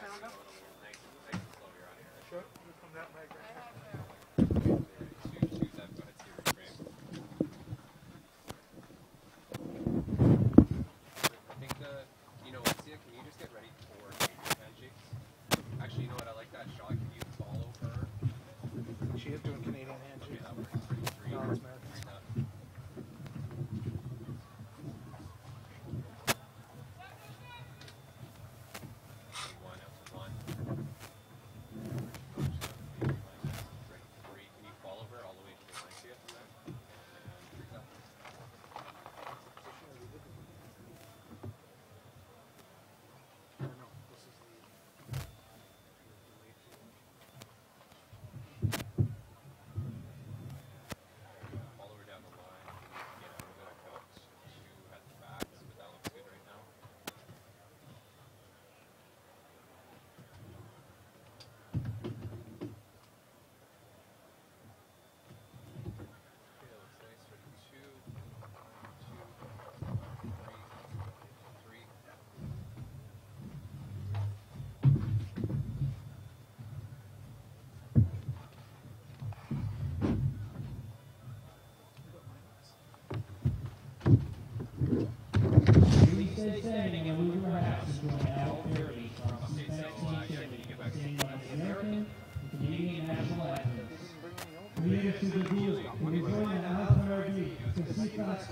sound up? Sure, you come that way. stay standing and move your house to Al Fairley from 1930, the American and Canadian national anthems. Lead us to the music, We're join an entrepreneur to seek us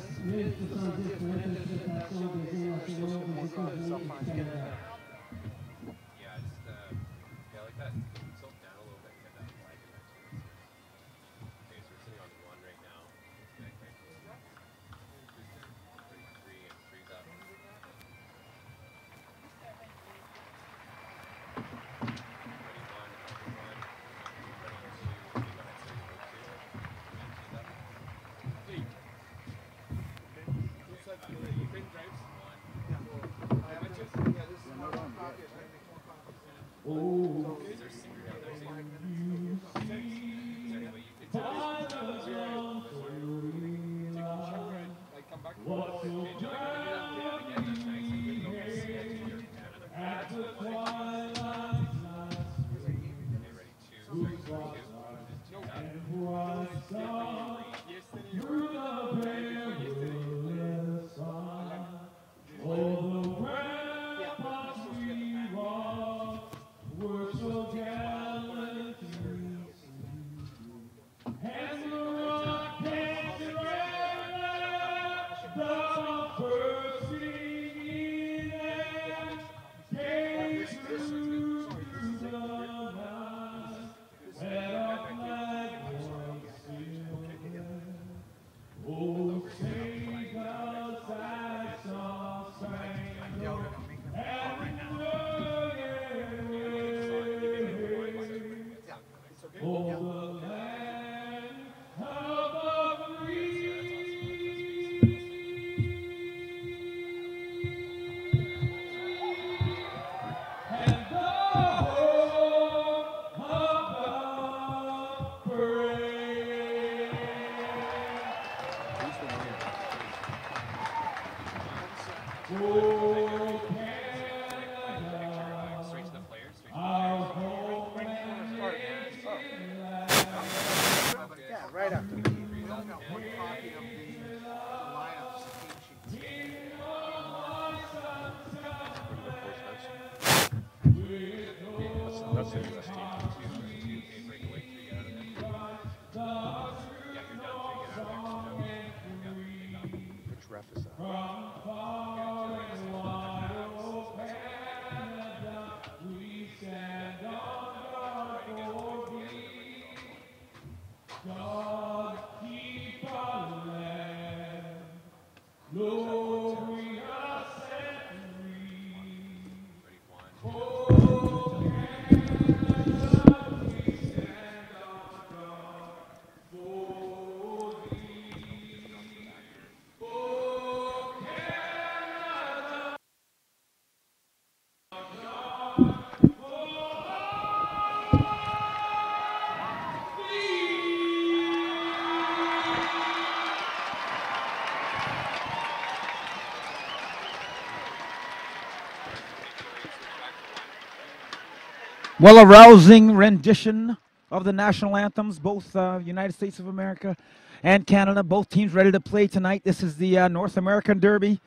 Well, a rousing rendition of the national anthems, both uh, United States of America and Canada. Both teams ready to play tonight. This is the uh, North American Derby.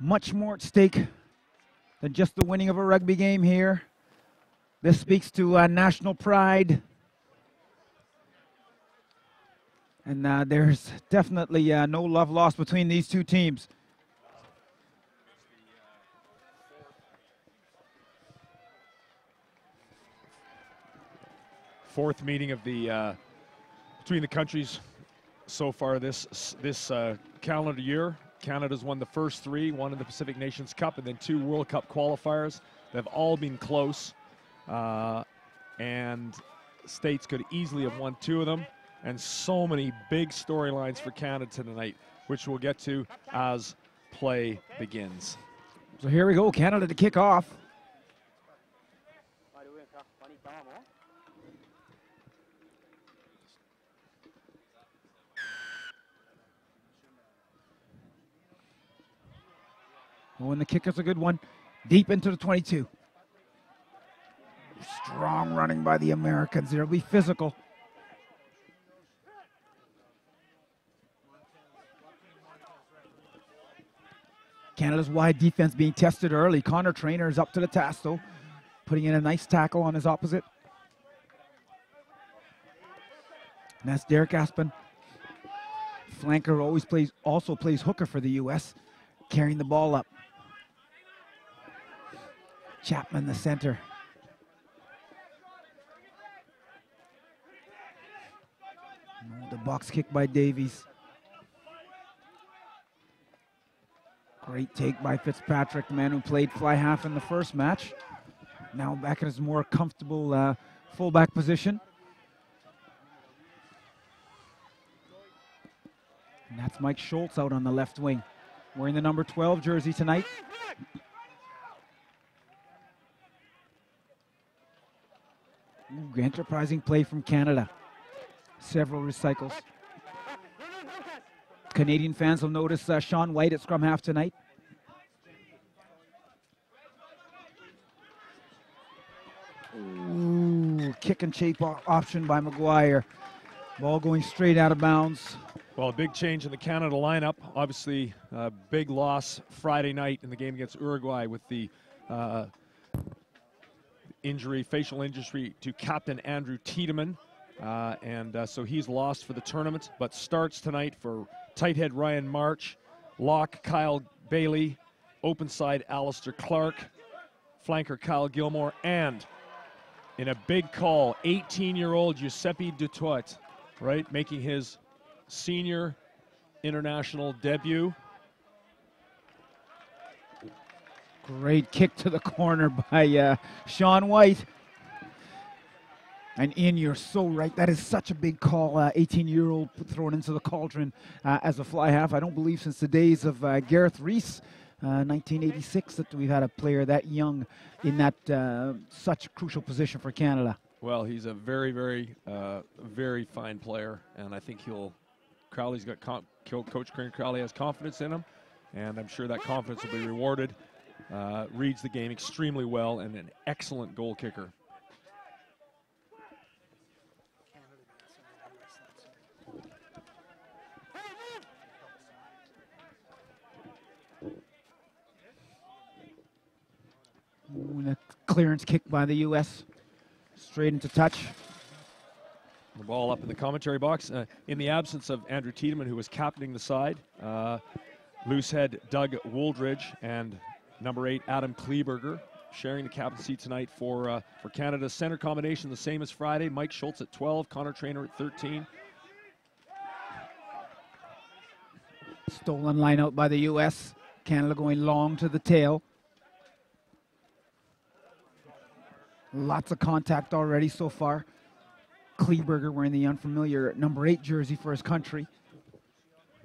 Much more at stake than just the winning of a rugby game here. This speaks to uh, national pride. And uh, there's definitely uh, no love lost between these two teams. Fourth meeting of the uh, between the countries so far this this uh, calendar year. Canada's won the first three, one in the Pacific Nations Cup, and then two World Cup qualifiers. They've all been close, uh, and states could easily have won two of them. And so many big storylines for Canada tonight, which we'll get to as play begins. So here we go, Canada to kick off. Oh, and the kick is a good one. Deep into the 22. Strong running by the Americans. It'll be physical. Canada's wide defense being tested early. Conor Trainor is up to the task, though, putting in a nice tackle on his opposite. And that's Derek Asbun. Flanker always plays, also plays hooker for the U.S., carrying the ball up. Chapman, the center. The box kick by Davies. Great take by Fitzpatrick, the man who played fly half in the first match. Now back in his more comfortable uh, fullback position. And that's Mike Schultz out on the left wing, wearing the number 12 jersey tonight. Enterprising play from Canada. Several recycles. Canadian fans will notice uh, Sean White at scrum half tonight. Ooh, kick and chase option by McGuire. Ball going straight out of bounds. Well, a big change in the Canada lineup. Obviously, a big loss Friday night in the game against Uruguay with the uh, injury, facial injury to Captain Andrew Tiedemann. Uh, and uh, so he's lost for the tournament, but starts tonight for tight head Ryan March, lock Kyle Bailey, open side Alistair Clark, flanker Kyle Gilmour, and in a big call, 18 year old Giuseppe Dutoit, right, making his senior international debut. Great kick to the corner by uh, Sean White. And Ian, you're so right. That is such a big call. 18 uh, year old thrown into the cauldron uh, as a fly half. I don't believe since the days of uh, Gareth Rees, 1986, uh, that we've had a player that young in that uh, such crucial position for Canada. Well, he's a very, very, very fine player, and I think he'll. Crowley's got Coach Crowley has confidence in him, and I'm sure that confidence will be rewarded uh, reads the game extremely well and an excellent goal kicker. Ooh, a clearance kick by the U.S. Straight into touch. The ball up in the commentary box. Uh, in the absence of Andrew Tiedemann, who was captaining the side, uh, loose head Doug Wooldridge and number eight, Adam Kleeberger, sharing the captain seat tonight for uh, for Canada. Center combination the same as Friday. Mike Schultz at 12, Conor Trainor at 13. Stolen line out by the U.S. Canada going long to the tail. Lots of contact already so far. Kleeberger wearing the unfamiliar number eight jersey for his country.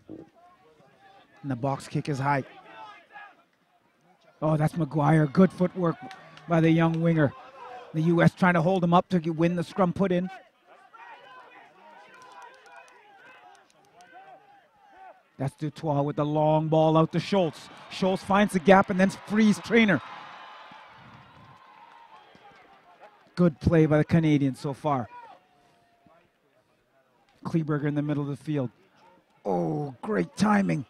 And the box kick is high. Oh, that's McGuire. Good footwork by the young winger. The U.S. trying to hold him up to win the scrum put in. That's Dutoit with the long ball out to Schultz. Schultz finds the gap and then frees Trainor. Good play by the Canadians so far. Kleeberger in the middle of the field. Oh, great timing.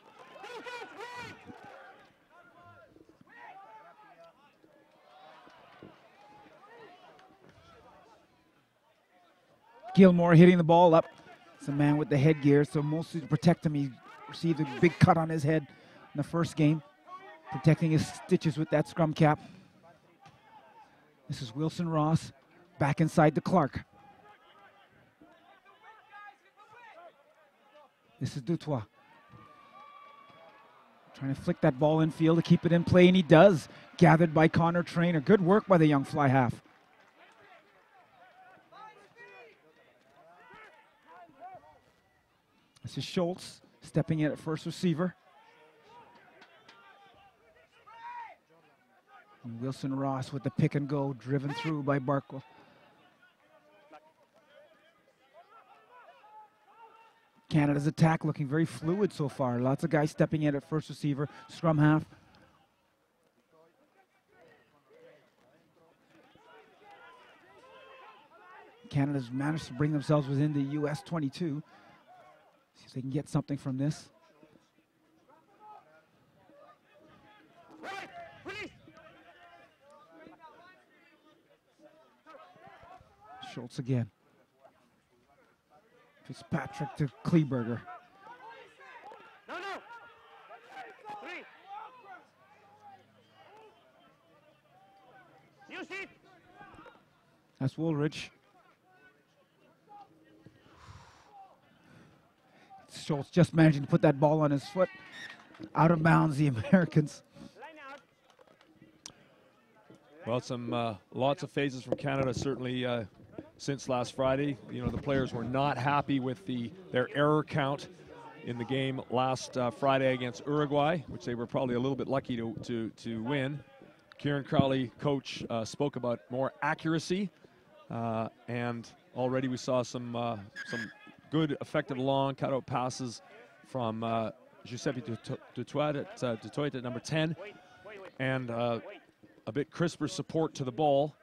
Gilmour hitting the ball up. It's a man with the headgear, so mostly to protect him, he received a big cut on his head in the first game, protecting his stitches with that scrum cap. This is Wilson Ross back inside to Clark. This is Dutoit. Trying to flick that ball in field to keep it in play, and he does. Gathered by Conor Trainor. Good work by the young fly half. This is Schultz stepping in at first receiver. And Wilson Ross with the pick and go, driven through by Barkwill. Canada's attack looking very fluid so far. Lots of guys stepping in at first receiver, scrum half. Canada's managed to bring themselves within the US 22. They can get something from this. Schultz again. Fitzpatrick to Kleeberger. No, no. Three. That's Wooldridge. Schultz just managing to put that ball on his foot. Out of bounds, the Americans. Well, some uh, lots of phases from Canada certainly uh, since last Friday. You know, the players were not happy with the their error count in the game last uh, Friday against Uruguay, which they were probably a little bit lucky to to, to win. Kieran Crowley, coach, uh, spoke about more accuracy, uh, and already we saw some uh, some good, effective long cutout passes from uh, Giuseppe Dutoit at, uh, Dutoit at number 10, Wait, wait, wait. and uh, a bit crisper support to the ball.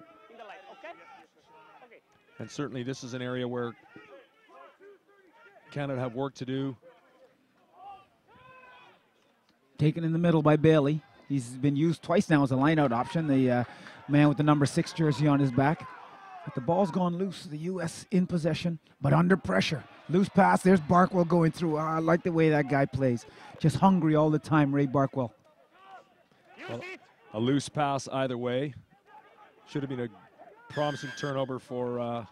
And certainly, this is an area where Canada have work to do. Taken in the middle by Bailey. He's been used twice now as a lineout option, the uh, man with the number six jersey on his back. But the ball's gone loose. The U.S. in possession, but under pressure. Loose pass. There's Barkwill going through. Ah, I like the way that guy plays. Just hungry all the time, Ray Barkwill. Well- A loose pass either way. Should have been a promising turnover for uh,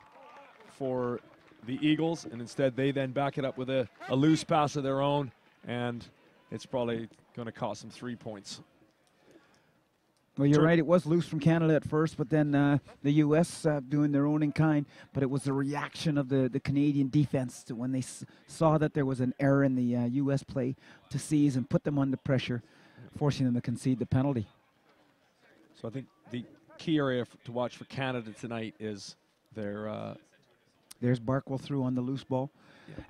for the Eagles, and instead they then back it up with a, a loose pass of their own, and it's probably going to cost them three points. Well, you're Sure. right. It was loose from Canada at first, but then uh, the U.S. Uh, doing their own in kind. But it was the reaction of the, the Canadian defense to when they s- saw that there was an error in the uh, U.S. play to seize and put them under pressure, forcing them to concede the penalty. So I think the key area to watch for Canada tonight is their uh, There's Barkwill through on the loose ball.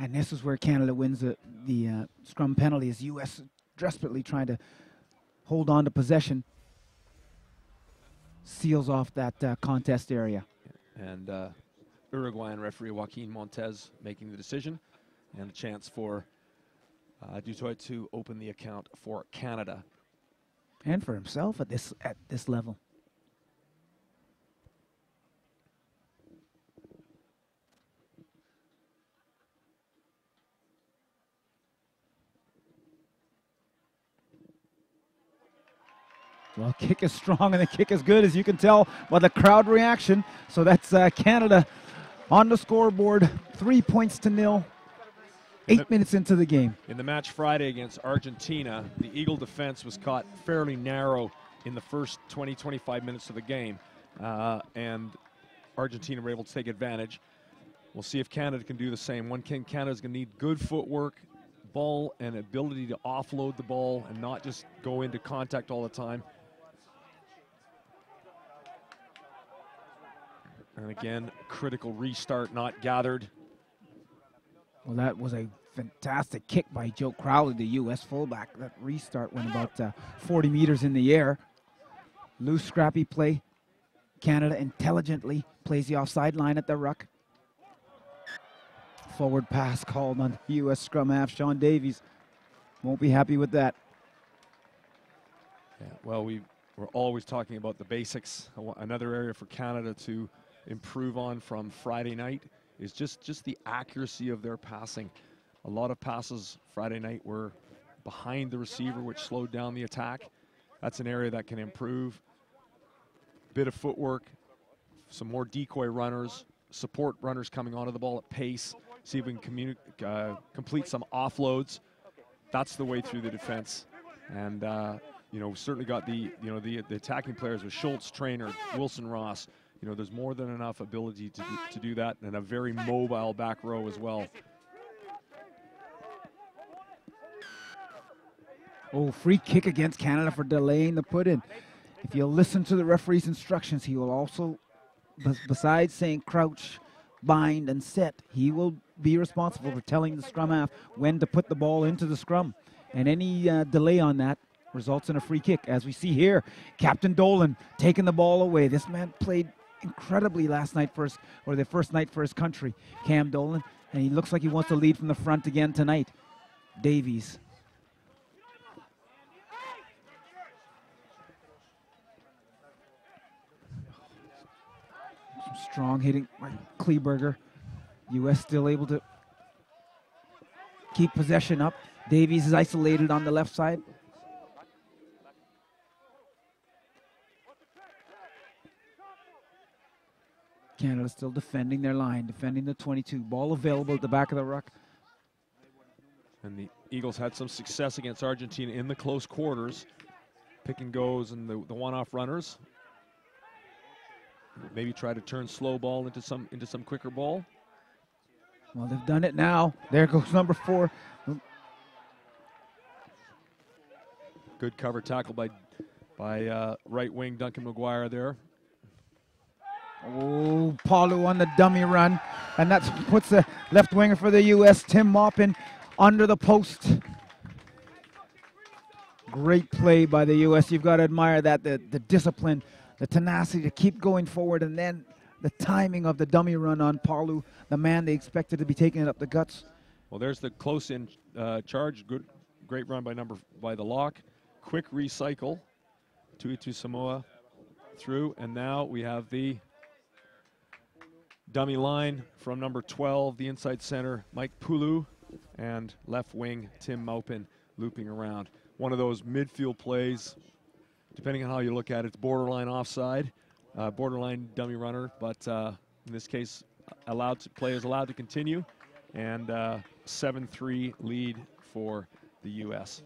And this is where Canada wins the, the uh, scrum penalty as U.S. desperately trying to hold on to possession. Seals off that uh, contest area. and uh, Uruguayan referee Joaquin Montez making the decision, and a chance for uh, Dutoit to open the account for Canada. And for himself at this at this level. Well, kick is strong and the kick is good, as you can tell by the crowd reaction. So that's uh, Canada on the scoreboard, three points to nil, eight Yep. minutes into the game. In the match Friday against Argentina, the Eagle defense was caught fairly narrow in the first 20, 25 minutes of the game, uh, and Argentina were able to take advantage. We'll see if Canada can do the same. One thing Canada's going to need good footwork, ball, and ability to offload the ball and not just go into contact all the time. And again, critical restart not gathered. Well, that was a fantastic kick by Joe Crowley, the U.S. fullback. That restart went about uh, 40 meters in the air. Loose, scrappy play. Canada intelligently plays the offside line at the ruck. Forward pass called on the U.S. scrum half. Sean Davies won't be happy with that. Yeah, well, we we're always talking about the basics. Another area for Canada to improve on from Friday night is just just the accuracy of their passing. A lot of passes Friday night were behind the receiver, which slowed down the attack. That's an area that can improve. Bit of footwork, some more decoy runners, support runners coming onto the ball at pace. See if we can uh, complete some offloads. That's the way through the defense. And uh, you know, certainly got the you know the the attacking players with Schultz, Trainor, Wilson, Ross. You know, there's more than enough ability to do, to do that, and a very mobile back row as well. Oh, free kick against Canada for delaying the put in. If you listen to the referee's instructions, he will also, besides saying crouch, bind, and set, he will be responsible for telling the scrum half when to put the ball into the scrum. And any uh, delay on that results in a free kick. As we see here, Captain Dolan taking the ball away. This man played incredibly last night for his, or the first night for his country, Cam Dolan, and he looks like he wants to lead from the front again tonight. Davies Some strong hitting by. U.S. still able to keep possession up. Davies is isolated on the left side. Canada still defending their line, defending the 22. Ball available at the back of the ruck. And the Eagles had some success against Argentina in the close quarters, pick and goes and the, the one-off runners. Maybe try to turn slow ball into some into some quicker ball. Well, they've done it now. There goes number four. Good cover tackle by by uh, right wing Duncan McGuire there. Oh, Palu on the dummy run. And that puts the left winger for the U.S., Tim Maupin, under the post. Great play by the U.S. You've got to admire that, the, the discipline, the tenacity to keep going forward, and then the timing of the dummy run on Palu, the man they expected to be taking it up the guts. Well, there's the close in uh, charge. Good, great run by number by the lock. Quick recycle. Tuitu Samoa through, and now we have the dummy line from number 12, the inside center, Mike Pulu, and left wing, Tim Maupin, looping around. One of those midfield plays, depending on how you look at it, it's borderline offside, uh, borderline dummy runner, but uh, in this case, allowed to, play is allowed to continue, and uh, 7-3 lead for the U.S.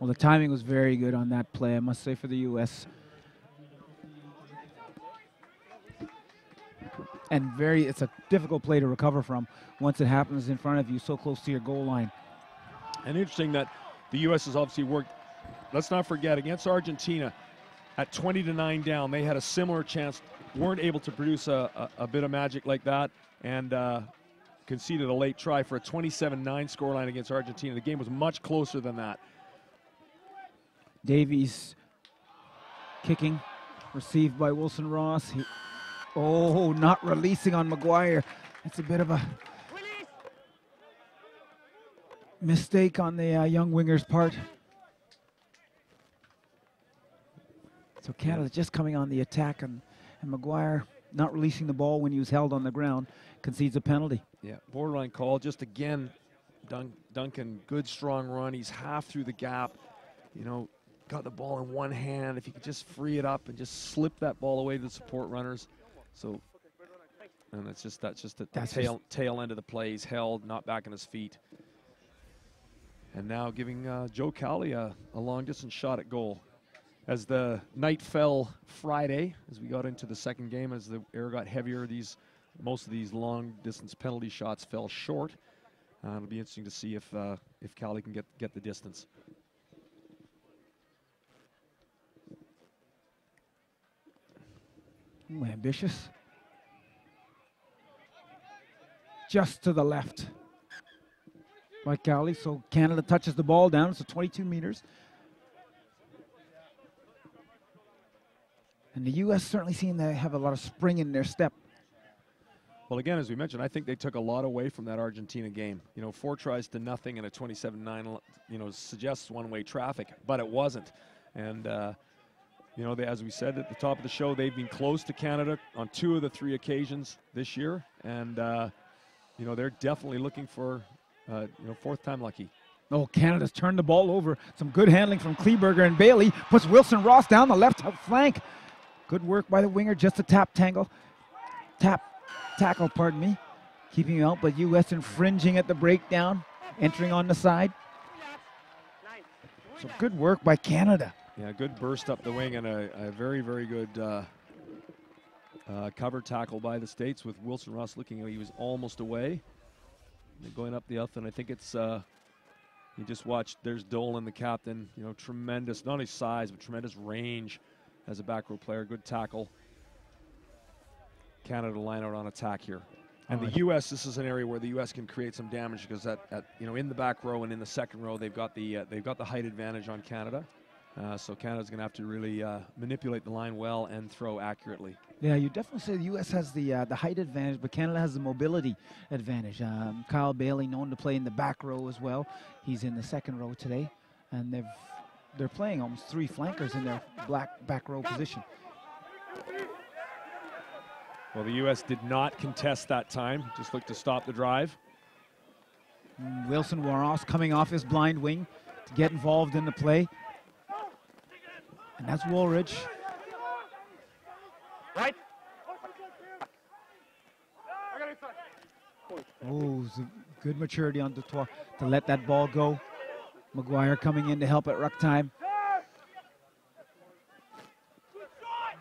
Well, the timing was very good on that play, I must say, for the U.S. And very, it's a difficult play to recover from once it happens in front of you, so close to your goal line. And interesting that the U.S. has obviously worked. Let's not forget against Argentina, at 20 to nine down, they had a similar chance, weren't able to produce a, a, a bit of magic like that, and uh, conceded a late try for a 27-9 scoreline against Argentina. The game was much closer than that. Davies kicking, received by Wilson Ross. He, oh, not releasing on McGuire. It's a bit of a mistake on the uh, young winger's part. So Canada just coming on the attack, and, and McGuire not releasing the ball when he was held on the ground concedes a penalty. Yeah, borderline call. Just again, Dun- Duncan, good strong run. He's half through the gap. You know, got the ball in one hand. If he could just free it up and just slip that ball away to the support runners. So, and it's just that's just the That's tail tail end of the play. He's held, not back on his feet. And now giving uh, Joe Cowley a, a long distance shot at goal. As the night fell Friday, as we got into the second game, as the air got heavier, these most of these long distance penalty shots fell short. Uh, it'll be interesting to see if uh, if Cali can get get the distance. Ooh, ambitious. Just to the left by Cowley. So Canada touches the ball down. So 22 meters. And the U.S. certainly seem to have a lot of spring in their step. Well, again, as we mentioned, I think they took a lot away from that Argentina game. You know, four tries to nothing and a 27-9, you know, suggests one-way traffic, but it wasn't. And, uh, you know, they, as we said at the top of the show, they've been close to Canada on two of the three occasions this year. And, uh, you know, they're definitely looking for, uh, you know, fourth time lucky. Oh, Canada's turned the ball over. Some good handling from Kleeberger and Bailey. Puts Wilson Ross down the left flank. Good work by the winger, just a tap tangle. Tap tackle, pardon me. Keeping him out, but U.S. infringing at the breakdown, entering on the side. So good work by Canada. Yeah, good burst up the wing and a, a very, very good uh, uh, cover tackle by the States with Wilson Ross looking like he was almost away. And going up the up, and I think it's, uh, you just watched, there's Dolan, the captain, you know, tremendous, not only size, but tremendous range as a back row player. Good tackle. Canada line out on attack here. And the U.S. This is an area where the U.S. can create some damage because at, at you know in the back row and in the second row they've got the uh, they've got the height advantage on Canada. Uh, so Canada's going to have to really uh, manipulate the line well and throw accurately. Yeah, you definitely say the U.S. has the uh, the height advantage, but Canada has the mobility advantage. Um, Kyle Bailey, known to play in the back row as well, he's in the second row today, and they've they're playing almost three flankers in their black back row position. Well, the U.S. did not contest that time, just looked to stop the drive. Mm, Wilson Ross coming off his blind wing to get involved in the play. And that's Wooldridge. Right. Oh, good maturity on Dutoit to let that ball go. McGuire coming in to help at ruck time.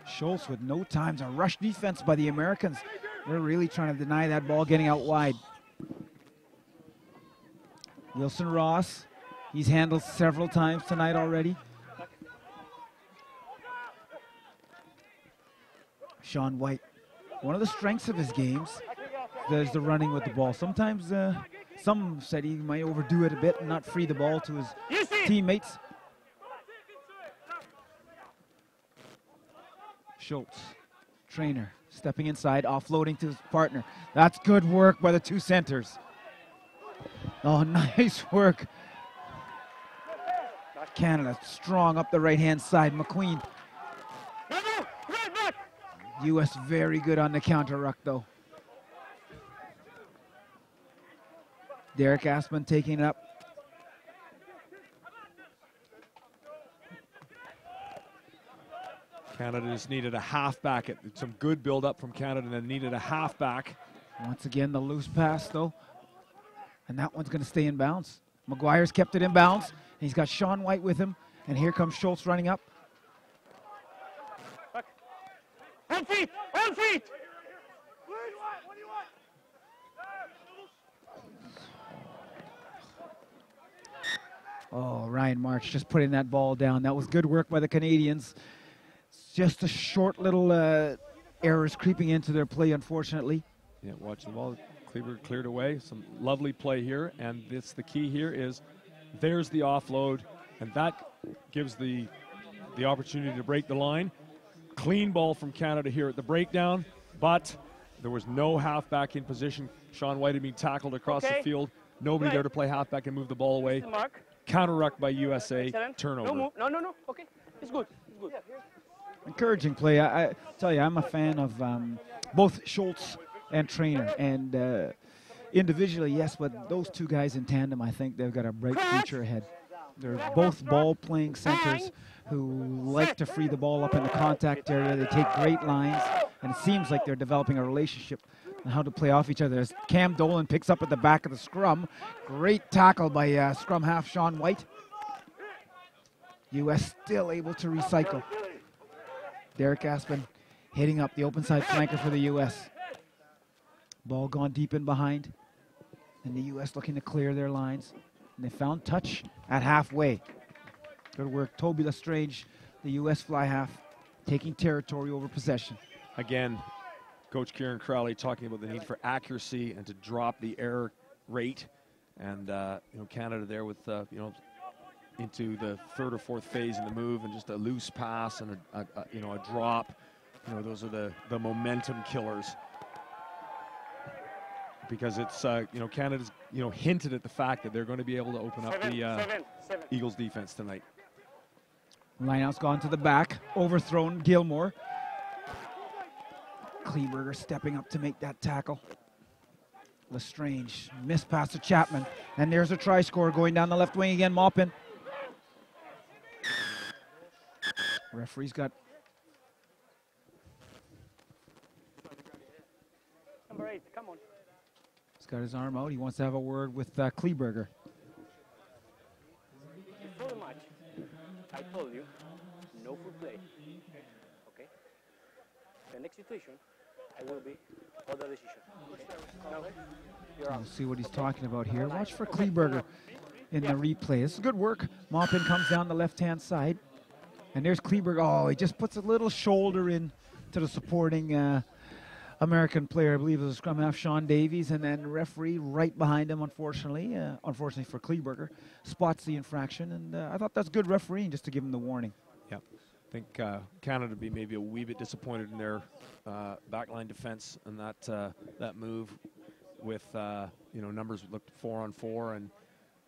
Schultz with no times. A rush defense by the Americans. They're really trying to deny that ball getting out wide. Wilson Ross. He's handled several times tonight already. Sean White. One of the strengths of his games is the running with the ball. Sometimes uh, some said he might overdo it a bit and not free the ball to his teammates. Schultz, Trainor, stepping inside, offloading to his partner. That's good work by the two centers. Oh, nice work. Canada strong up the right hand side. McQueen. U.S. very good on the counter ruck, though. Derek Asbun taking it up. Canada just needed a halfback. Some good build up from Canada and then needed a halfback. Once again, the loose pass, though. And that one's going to stay in bounds. McGuire's kept it in bounds. He's got Sean White with him. And here comes Schultz running up. One feet. One feet. Oh, Ryan March just putting that ball down. That was good work by the Canadians. Just a short little uh, errors creeping into their play, unfortunately. Yeah, watch the ball. Cleaver cleared away. Some lovely play here. And this the key here is there's the offload. And that gives the the opportunity to break the line. Clean ball from Canada here at the breakdown, but there was no halfback in position. Sean White had been tackled across Okay. the field. Nobody Right. there to play halfback and move the ball away. Mark. Counter ruck by USA. Excellent. Turnover. No move. No, no, no. Okay. It's good. It's good. Encouraging play. I, I tell you, I'm a fan of um, both Schultz and Trainor. And uh, individually, yes, but those two guys in tandem, I think they've got a bright future ahead. They're both ball playing centers who like to free the ball up in the contact area. They take great lines, and it seems like they're developing a relationship on how to play off each other. As Cam Dolan picks up at the back of the scrum, great tackle by uh, scrum half Sean White. U.S. still able to recycle. Derek Asbun hitting up the open side flanker for the U.S. Ball gone deep in behind, and the U.S. looking to clear their lines. And they found touch at halfway. Good work. Toby L'Estrange, the U.S. fly half, taking territory over possession. Again, Coach Kieran Crowley talking about the need for accuracy and to drop the error rate. And, uh, you know, Canada there with, uh, you know, into the third or fourth phase in the move, and just a loose pass and a, a, a you know a drop. You know, those are the the momentum killers. Because it's uh, you know Canada's you know hinted at the fact that they're going to be able to open up Seven, the uh, seven, seven. Eagles defense tonight. Lineout's gone to the back, overthrown Gilmour. Kleeberger stepping up to make that tackle. L'Estrange missed pass to Chapman, and there's a try score going down the left wing again. Maupin. Referee's got Number eight, come on. he's got his arm out. He wants to have a word with uh, Kleeberger. Before match, I told you, no full play. Okay? The next situation, I will be other decision. Okay? No? We'll see what he's talking about here. Watch for Kleeberger in the replay. This is good work. Maupin comes down the left-hand side. And there's Kleeberger. Oh, he just puts a little shoulder in to the supporting uh, American player. I believe was scrum half Sean Davies. And then referee right behind him, unfortunately, uh, unfortunately for Kleeberger, spots the infraction. And uh, I thought that's good refereeing just to give him the warning. Yep. I think uh, Canada would be maybe a wee bit disappointed in their uh, backline defense and that uh, that move with uh, you know numbers looked four on four and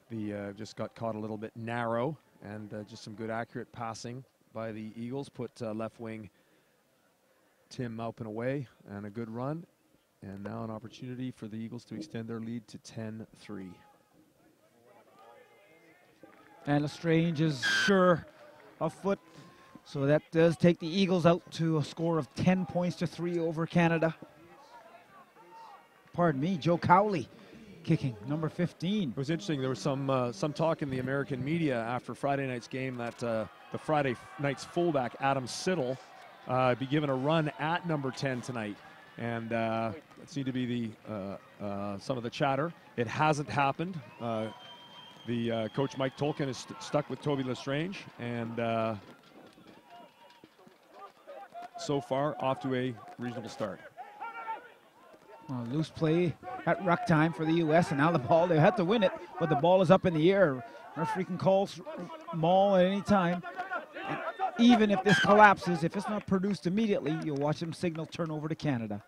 the just got caught a little bit narrow and just some good accurate passing by the Eagles put left wing Tim Maupin away and a good run and now an opportunity for the Eagles to extend their lead to 10-3. And L'Estrange is sure of foot. So that does take the Eagles out to a score of 10 points to 3 over Canada. Pardon me, Joe Cowley kicking, number 15. It was interesting. There was some uh, some talk in the American media after Friday night's game that uh, the Friday night's fullback Adam Siddall uh, be given a run at number 10 tonight, and uh, it seemed to be the uh, uh, some of the chatter. It hasn't happened. Uh, the uh, coach Mike Tolkin is st- stuck with Toby L'Estrange, and so far off to a reasonable start. Uh, loose play at ruck time for the U.S. And now the ball, they had to win it, but the ball is up in the air. Referee can call maul at any time. Even if this collapses, if it's not produced immediately, you'll watch them signal turnover to Canada.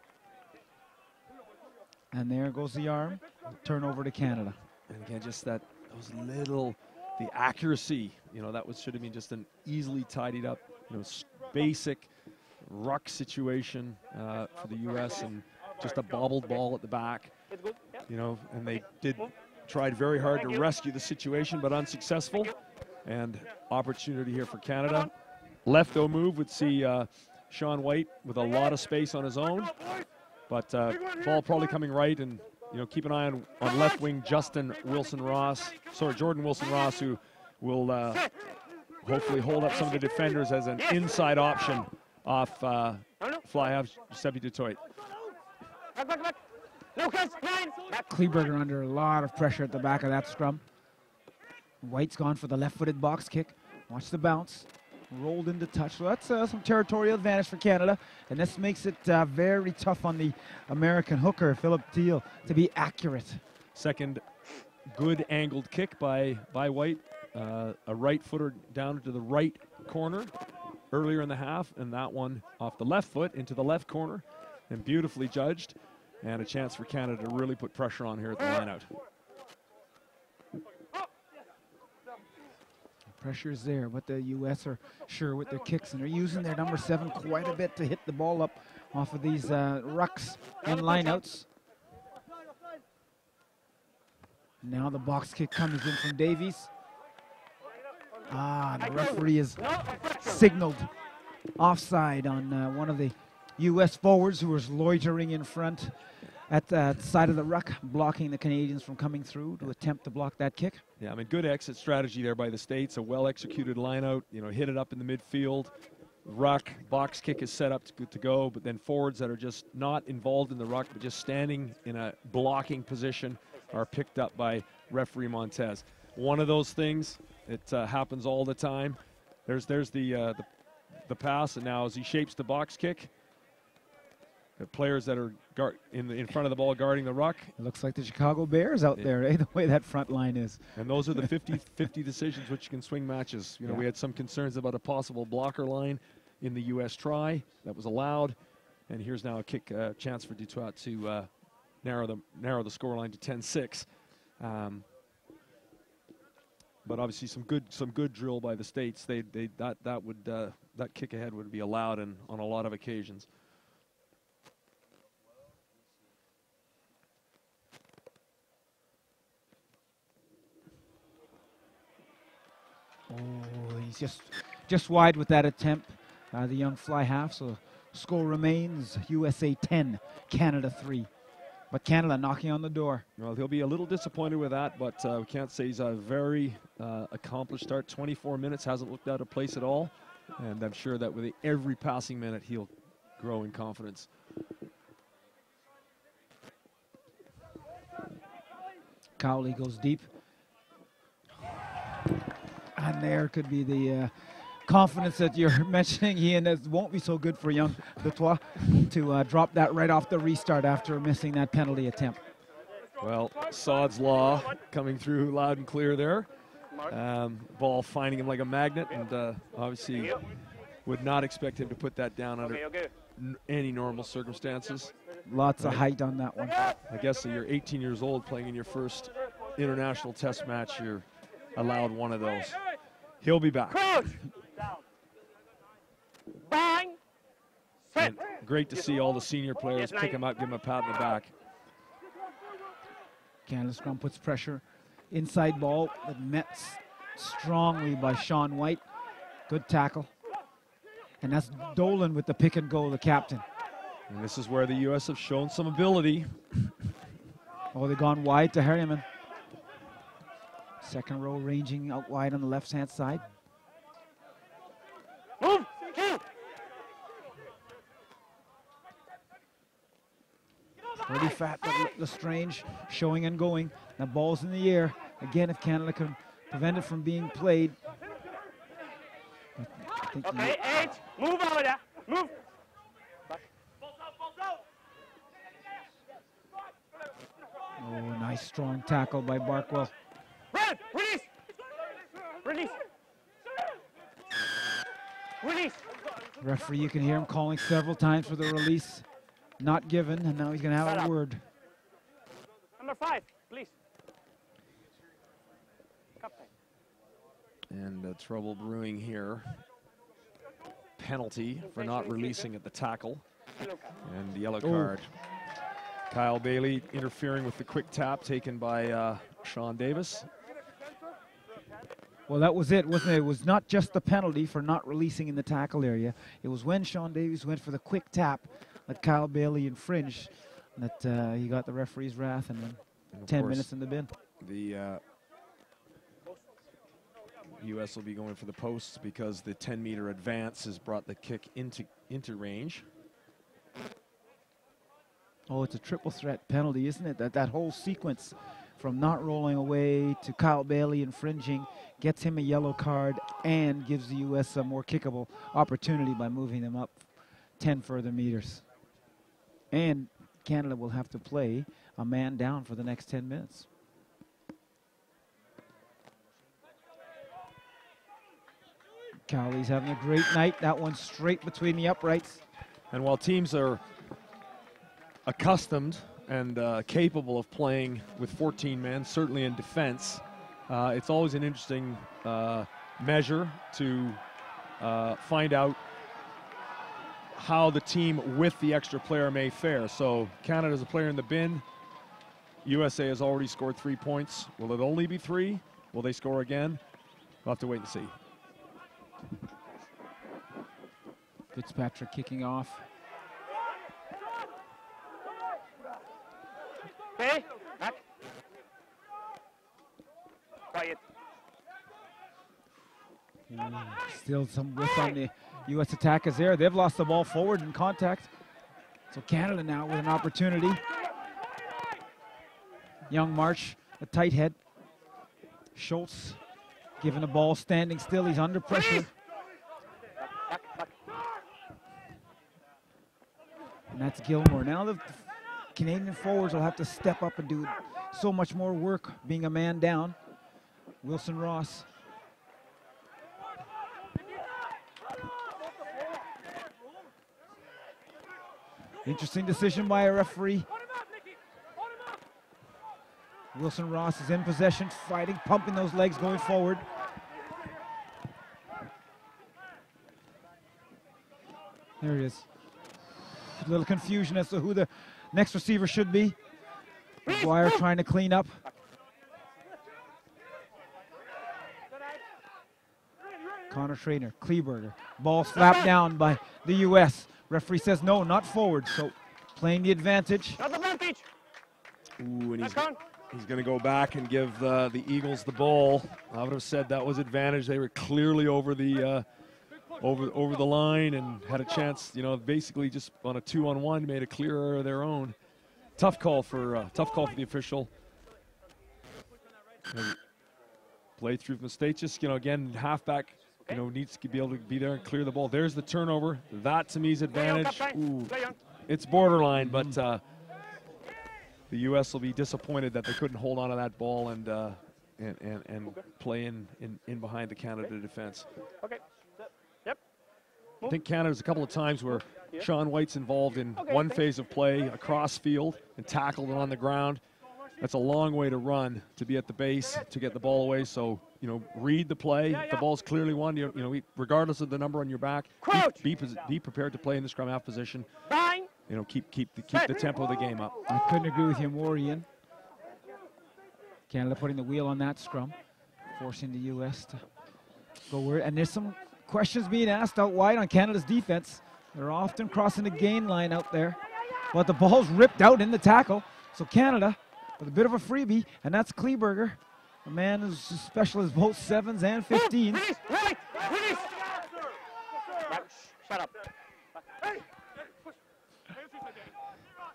And there goes the arm, turnover to Canada. And again, just that those little, the accuracy, you know, that was should have been just an easily tidied up, you know, basic ruck situation uh, for the U.S. and just a bobbled ball at the back, you know, and they did tried very hard to rescue the situation, but unsuccessful. And opportunity here for Canada. Left O move would see uh, Sean White with a lot of space on his own, but uh, ball probably coming right and you know keep an eye on, on left wing Justin Wilson Ross, sorry Jordan Wilson Ross, who will uh, hopefully hold up some of the defenders as an inside option off uh, fly half Giuseppe Dutoit. Kleeberger under a lot of pressure at the back of that scrum. White's gone for the left-footed box kick. Watch the bounce. Rolled into touch. So that's uh, some territorial advantage for Canada. And this makes it uh, very tough on the American hooker, Philip Thiel, to be accurate. Second good angled kick by by White, uh, a right footer down to the right corner earlier in the half, and that one off the left foot into the left corner, and beautifully judged, and a chance for Canada to really put pressure on here at the lineout. Pressure's there, but the U.S. are sure with their kicks, and they're using their number seven quite a bit to hit the ball up off of these uh, rucks and lineouts. Now the box kick comes in from Davies. Ah, the referee is signaled offside on uh, one of the U.S. forwards who was loitering in front at the side of the ruck, blocking the Canadians from coming through to attempt to block that kick. Yeah, I mean, good exit strategy there by the States. A well executed lineout, you know, hit it up in the midfield. Ruck, box kick is set up to, to go, but then forwards that are just not involved in the ruck, but just standing in a blocking position are picked up by referee Montez. One of those things, it uh, happens all the time. There's there's the, uh, the the pass, and now as he shapes the box kick, players that are guard in the, in front of the ball guarding the ruck, It looks like the Chicago Bears out Yeah. there, eh? The way that front line is. and those are the 50-50 decisions which can swing matches. You know, we had some concerns about a possible blocker line in the U.S. try that was allowed, and here's now a kick uh, chance for Dutoit to uh, narrow the narrow the scoreline to 10-6. Um, but obviously some good some good drill by the states. They they that that would uh, that kick ahead would be allowed in, on a lot of occasions. Oh, he's just just wide with that attempt, uh, the young fly half. So score remains USA 10, Canada 3. But Canada knocking on the door. Well, he'll be a little disappointed with that, but uh, we can't say he's a very uh, accomplished start. 24 minutes hasn't looked out of place at all, and I'm sure that with every passing minute he'll grow in confidence. Cowley goes deep. And there could be the uh, confidence that you're mentioning, Ian. That won't be so good for young Dutoit to uh, drop that right off the restart after missing that penalty attempt. Well, Sod's Law coming through loud and clear there. Um, ball finding him like a magnet, and uh, obviously would not expect him to put that down under Okay, okay. n- any normal circumstances. Lots of height on that one. I guess that you're 18 years old playing in your first international test match. You're allowed one of those. He'll be back. Crouch! Bang! Set! And great to see all the senior players pick him up, give him a pat in the back. Canada scrum puts pressure. Inside ball that met strongly by Sean White. Good tackle. And that's Dolan with the pick and go, the captain. And this is where the U.S. have shown some ability. Oh, they've gone wide to Harriman. Second row ranging out wide on the left hand side. Move! Pretty fat, but L'Estrange showing and going. Now ball's in the air. Again, if Canada can prevent it from being played. Okay, eight. Move over there. Move. Oh, nice strong tackle by Barkwill. Red! Release! Release! Release! Referee, you can hear him calling several times for the release. Not given, and now he's going to Shut have a up. word. Number five, please. Captain. And uh, trouble brewing here. Penalty for not releasing at the tackle. And the yellow Oh. card. Kyle Bailey interfering with the quick tap taken by uh, Sean Davies. Well, that was it, wasn't it? It was not just the penalty for not releasing in the tackle area. It was when Sean Davies went for the quick tap that Kyle Bailey infringed that uh, he got the referee's wrath and then And 10 minutes in the bin. The uh, U.S. will be going for the posts because the 10 meter advance has brought the kick into into range. Oh, it's a triple threat penalty, isn't it? That that whole sequence from not rolling away to Kyle Bailey infringing gets him a yellow card and gives the U.S. a more kickable opportunity by moving them up 10 further meters. And Canada will have to play a man down for the next 10 minutes. Cowley's having a great night. That one straight between the uprights. And while teams are accustomed and uh, capable of playing with 14 men, certainly in defense, uh, it's always an interesting uh, measure to uh, find out how the team with the extra player may fare. So Canada's a player in the bin. USA has already scored three points. Will it only be three? Will they score again? We'll have to wait and see. Fitzpatrick kicking off. Okay, back. Quiet. Still some width on the U.S. attack is there. They've lost the ball forward in contact. So Canada now with an opportunity. Young March, a tight head. Schultz giving the ball standing still. He's under pressure. And that's Gilmour. Now the Canadian forwards will have to step up and do so much more work being a man down. Wilson Ross. Interesting decision by a referee. Wilson Ross is in possession, fighting, pumping those legs going forward. There he is. A little confusion as to who the next receiver should be. McGuire trying to clean up. Conor Trainor, Kleeberger. Ball slapped down by the U.S. Referee says no, not forward. So playing the advantage. Not advantage. Ooh, and he's, That's gone. he's going to go back and give uh, the Eagles the ball. I would have said that was advantage. They were clearly over the uh, over over the line and had a chance. You know, basically just on a two-on-one, made a clear error of their own. Tough call for uh, tough call for the official. Play through from the state. Just you know, again, halfback. You know, needs to be able to be there and clear the ball. There's the turnover. That to me is advantage. Ooh, it's borderline, but uh, the U.S. will be disappointed that they couldn't hold on to that ball and uh, and, and, and play in, in, in behind the Canada defense. Okay. Yep. I think Canada's a couple of times where Sean White's involved in Okay, one thanks. phase of play across field and tackled it on the ground. That's a long way to run to be at the base to get the ball away. So you know, read the play. Yeah, If the ball's clearly won. You, you know, regardless of the number on your back, be, Crouch. be, pos- be prepared to play in the scrum half position. Bang. You know, keep keep the keep the tempo of the game up. I couldn't agree with you more, Ian. Canada putting the wheel on that scrum, forcing the U.S. to go where. And there's some questions being asked out wide on Canada's defense. They're often crossing the gain line out there, but the ball's ripped out in the tackle. So Canada with a bit of a freebie, and that's Kleeberger, a man who's as special as both sevens and 15s. Release. Right. Release. Back. Shut up.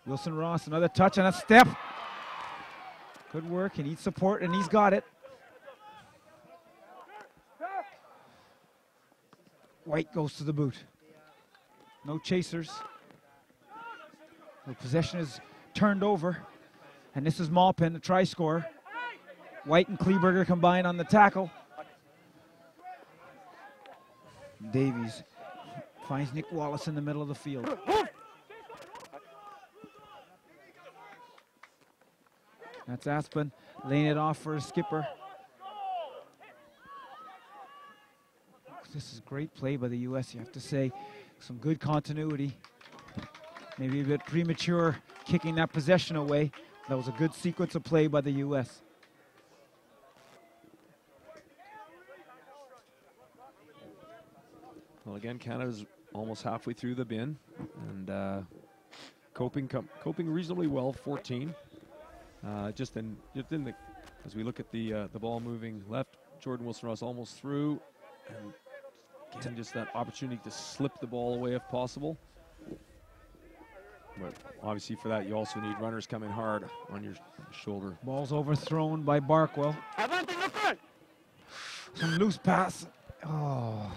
Wilson Ross, another touch and a step. Good work. He needs support, and he's got it. White goes to the boot. No chasers. The possession is turned over. And this is Maupin, the try scorer. White and Kleeberger combine on the tackle. Davies finds Nick Wallace in the middle of the field. That's Asbun laying it off for a skipper. This is great play by the U.S. You have to say, some good continuity. Maybe a bit premature kicking that possession away. That was a good sequence of play by the U.S. Well, again, Canada's almost halfway through the bin, and uh, coping coping reasonably well. 14. Uh, just in just in the as we look at the uh, the ball moving left, Jordan Wilson Ross almost through, and again just that opportunity to slip the ball away if possible. But obviously, for that, you also need runners coming hard on your shoulder. Ball's overthrown by Barkwill. Advantage. Look good. Some loose pass. Oh,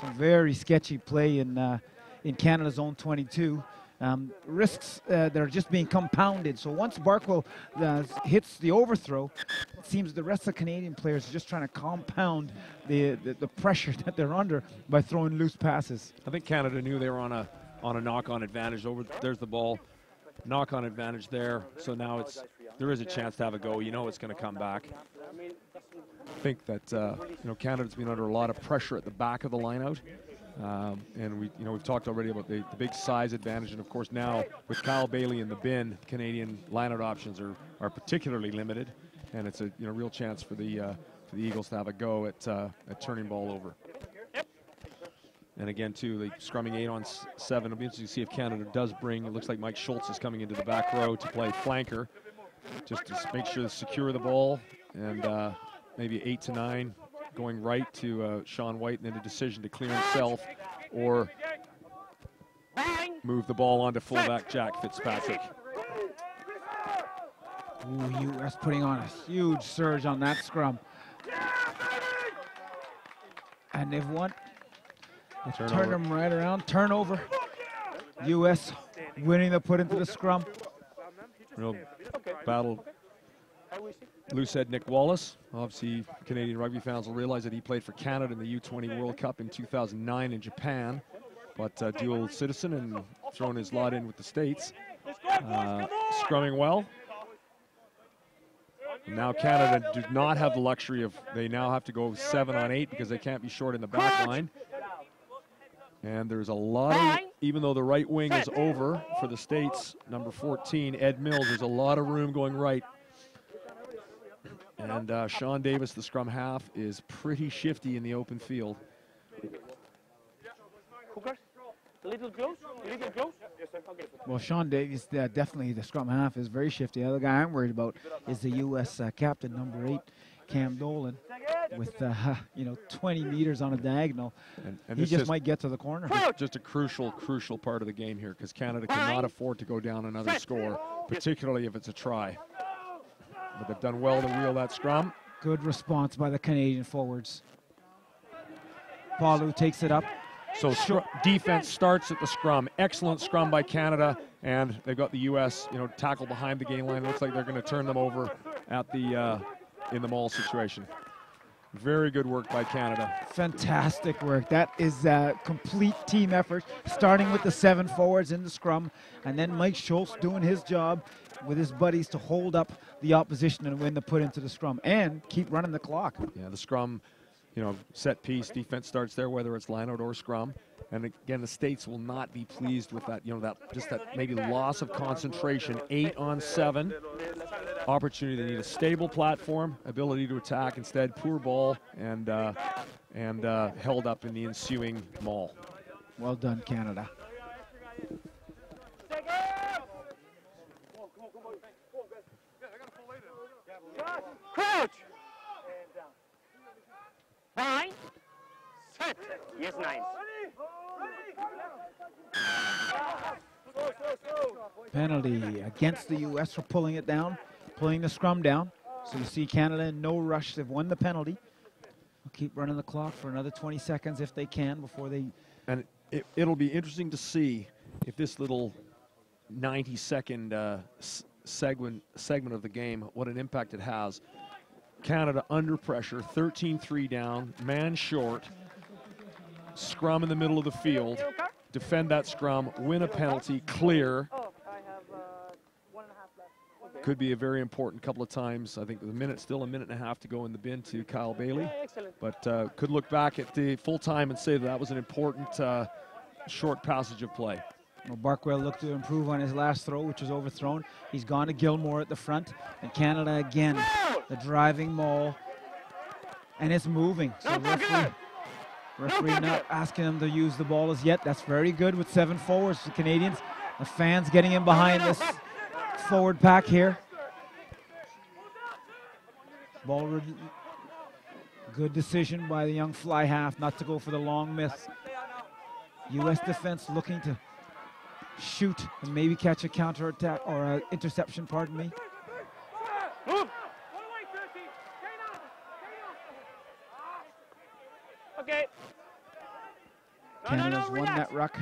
some very sketchy play in uh, in Canada's own 22. Um, risks uh, that are just being compounded. So once Barkwill uh, hits the overthrow, it seems the rest of the Canadian players are just trying to compound the, the, the pressure that they're under by throwing loose passes. I think Canada knew they were on a on a knock-on advantage. Over there's the ball, knock-on advantage there. So now it's there is a chance to have a go. You know it's going to come back. I think that uh, you know Canada's been under a lot of pressure at the back of the lineout, um, and we you know we've talked already about the, the big size advantage, and of course now with Kyle Bailey in the bin, Canadian lineout options are are particularly limited, and it's a you know real chance for the uh, for the Eagles to have a go at uh, at turning ball over. And again, too, the scrumming eight on seven. It'll be interesting to see if Canada does bring. It looks like Mike Schultz is coming into the back row to play flanker, just to make sure to secure the ball, and uh, maybe eight to nine going right to uh, Sean White, and then a decision to clear himself or move the ball onto fullback Jack Fitzpatrick. Ooh, U.S. putting on a huge surge on that scrum. And they've won. They've Turnover. turned them right around. Turnover. U.S. winning the put into the scrum. Real battle. I will see. Loose head Nick Wallace. Obviously, Canadian rugby fans will realize that he played for Canada in the U20 World Cup in 2009 in Japan, but uh, dual citizen and thrown his lot in with the States. Uh, scrumming well. Now Canada do not have the luxury of, they now have to go seven on eight because they can't be short in the back line. And there's a lot of, even though the right wing is over for the States, number 14, Ed Mills, there's a lot of room going right. And uh, Sean Davies, the scrum half, is pretty shifty in the open field. Little close. Little close. Yes, sir. Okay. Well, Sean Davies, uh, definitely the scrum half is very shifty. The other guy I'm worried about is the U.S. Uh, captain, number eight, Cam Dolan, with uh, you know 20 meters on a diagonal. And, and he this just is might get to the corner. just a crucial, crucial part of the game here because Canada cannot afford to go down another score, particularly if it's a try. But they've done well to wheel that scrum. Good response by the Canadian forwards. Palu takes it up. So defense starts at the scrum. Excellent scrum by Canada, and they've got the U.S. You know tackle behind the game line. Looks like they're going to turn them over at the uh, in the maul situation. Very good work by Canada. Fantastic work. That is a complete team effort, starting with the seven forwards in the scrum, and then Mike Schultz doing his job with his buddies to hold up the opposition and win the put into the scrum and keep running the clock. Yeah, the scrum, you know, set piece defense starts there, whether it's line out or scrum. And again, the states will not be pleased with that. You know, that just that maybe loss of concentration. Eight on seven. Opportunity. They need a stable platform, ability to attack. Instead, poor ball and uh, and uh, held up in the ensuing maul. Well done, Canada. Crouch. Nine. Set. Yes, nine. Penalty against the U.S. for pulling it down, pulling the scrum down. So you see Canada in no rush. They've won the penalty. They'll keep running the clock for another 20 seconds if they can before they. And it, it'll be interesting to see if this little 90 second uh, segment segment of the game, what an impact it has. Canada under pressure, 13-3 down, man short, scrum in the middle of the field, defend that scrum, win a penalty, clear. Oh, I have uh, one and a half left. Could be a very important couple of times. I think the minute, still a minute and a half to go in the bin to Kyle Bailey. Yeah, excellent. But uh, could look back at the full time and say that, that was an important uh, short passage of play. Well, Barkwill looked to improve on his last throw, which was overthrown. He's gone to Gilmour at the front, and Canada again, the driving maul, and it's moving. So referee, referee not asking him to use the ball as yet. That's very good with seven forwards. The Canadians, the fans getting in behind this forward pack here. Ball, good decision by the young fly half not to go for the long miss. U.S. defense looking to shoot and maybe catch a counter attack or an interception, pardon me. Okay. No, no, Canada's no, won that ruck.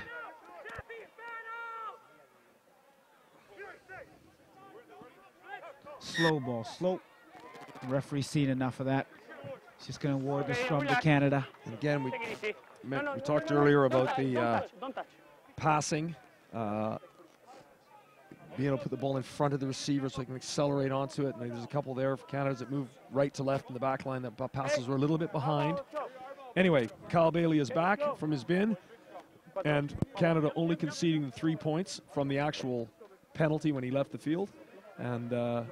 Slow ball, slow. Referee's seen enough of that. He's just going to award the Okay, scrum to. Canada. And again, we Take it easy. me- No, no, we no, talked no, no, earlier don't about touch, the don't uh, touch, don't touch. passing, uh, being able to put the ball in front of the receiver so they can accelerate onto it. And there's a couple there for Canada that move right to left in the back line that passes were a little bit behind. Anyway, Kyle Bailey is back from his bin, and Canada only conceding the three points from the actual penalty when he left the field, and uh,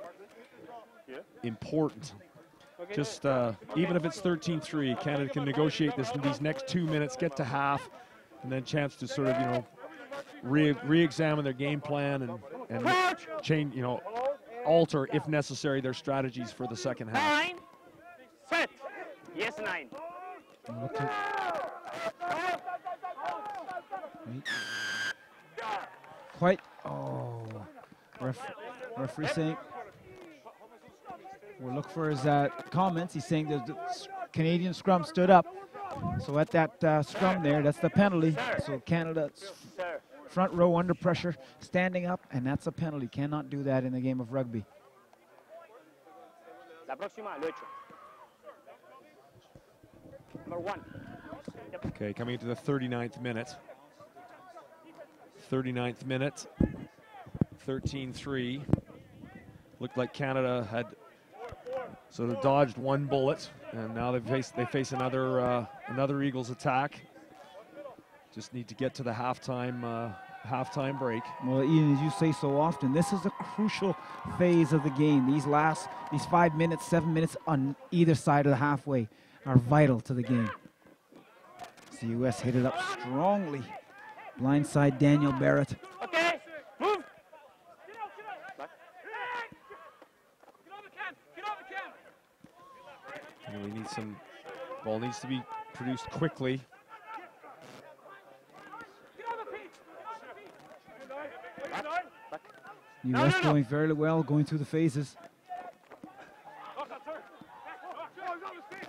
important. Just uh, even if it's 13-3, Canada can negotiate this in these next two minutes, get to half, and then chance to sort of you know re- re-examine their game plan and and change you know alter if necessary their strategies for the second half. Nine. Set. Yes, nine. And look to- Wait. Quite. Oh. Ref, referee saying. We'll look for his uh, comments. He's saying that the Canadian scrum stood up. So at that uh, scrum there, that's the penalty. So Canada front row under pressure, standing up, and that's a penalty. Cannot do that in the game of rugby. La próxima, lo hecho. Number one. Okay, coming into the 39th minute. 39th minute. 13-3. Looked like Canada had sort of dodged one bullet, and now they face they face another uh, another Eagles attack. Just need to get to the halftime uh, halftime break. Well, Ian, as you say so often, this is a crucial phase of the game. These last, these five minutes, seven minutes on either side of the halfway are vital to the game. The U.S. hit it up strongly. Blindside Daniel Barrett. Okay, move. You know, we need some ball needs to be produced quickly. U.S. going very well, going through the phases.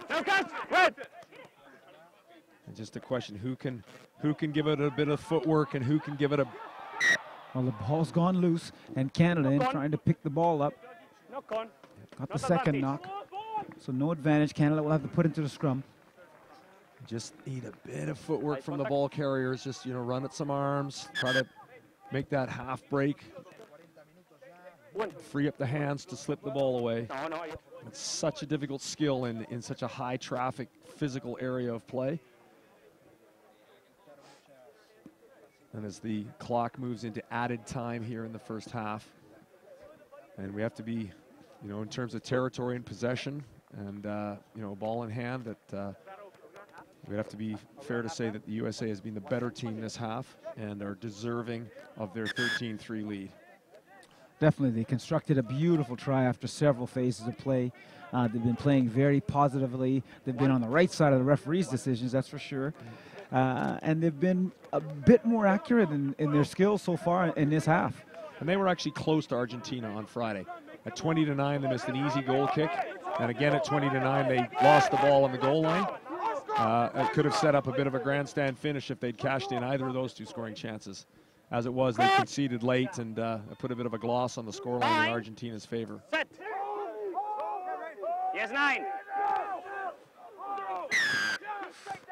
And just a question who can who can give it a bit of footwork and who can give it a Well, the ball's gone loose, and Canada in trying to pick the ball up. Knock on. Got the second knock. So no advantage. Canada will have to put into the scrum. Just need a bit of footwork from the ball carriers. Just you know, run at some arms, try to make that half break, free up the hands to slip the ball away. It's such a difficult skill in, in such a high traffic physical area of play. And as the clock moves into added time here in the first half, and we have to be, you know, in terms of territory and possession and, uh, you know, ball in hand, that uh, we'd have to be fair to say that the USA has been the better team this half and are deserving of their 13-3 lead. Definitely, they constructed a beautiful try after several phases of play. Uh, they've been playing very positively. They've been on the right side of the referees' decisions, that's for sure. Uh, and they've been a bit more accurate in, in their skills so far in this half. And they were actually close to Argentina on Friday. At 20 to 9, they missed an easy goal kick. And again at 20 to 9, they lost the ball on the goal line. Uh, it could have set up a bit of a grandstand finish if they'd cashed in either of those two scoring chances. As it was, they conceded late and uh, put a bit of a gloss on the scoreline in Argentina's favor. Set. Yes, nine.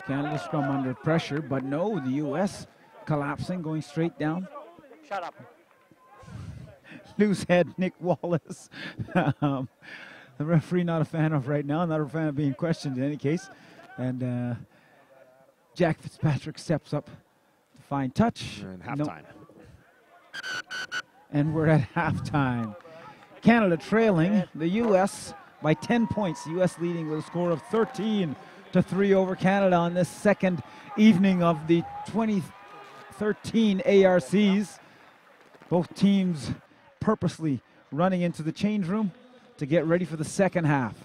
Canada scrum under pressure, but no, the U.S. collapsing, going straight down. Shut up. Loose head, Nick Wallace. um, the referee not a fan of right now, not a fan of being questioned in any case. And uh, Jack Fitzpatrick steps up to find touch. And No- halftime. and we're at halftime. Canada trailing the U.S. by 10 points. The U.S. leading with a score of 13 to 3 over Canada on this second evening of the 2013 ARCs. Both teams purposely running into the change room to get ready for the second half.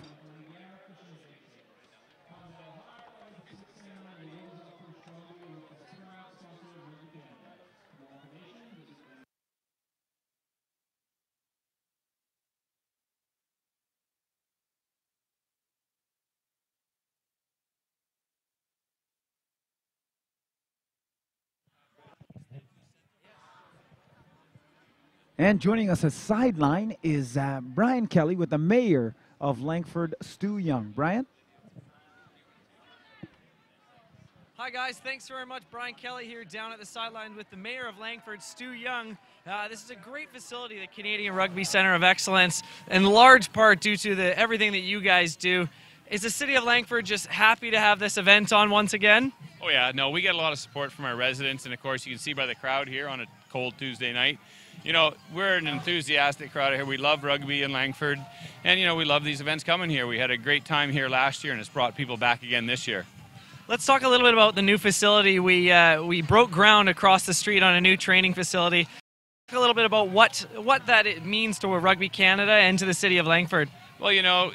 And joining us at sideline is uh, Brian Kelly with the mayor of Langford, Stu Young. Brian? Hi guys, thanks very much. Brian Kelly here down at the sideline with the mayor of Langford, Stu Young. Uh, this is a great facility, the Canadian Rugby Center of Excellence, in large part due to the everything that you guys do. Is the city of Langford just happy to have this event on once again? Oh yeah, no, we get a lot of support from our residents, and of course you can see by the crowd here on a cold Tuesday night. You know, we're an enthusiastic crowd here. We love rugby in Langford, and you know we love these events coming here. We had a great time here last year, and it's brought people back again this year. Let's talk a little bit about the new facility. We uh, we broke ground across the street on a new training facility. Talk a little bit about what what that it means to Rugby Canada and to the city of Langford. Well, you know,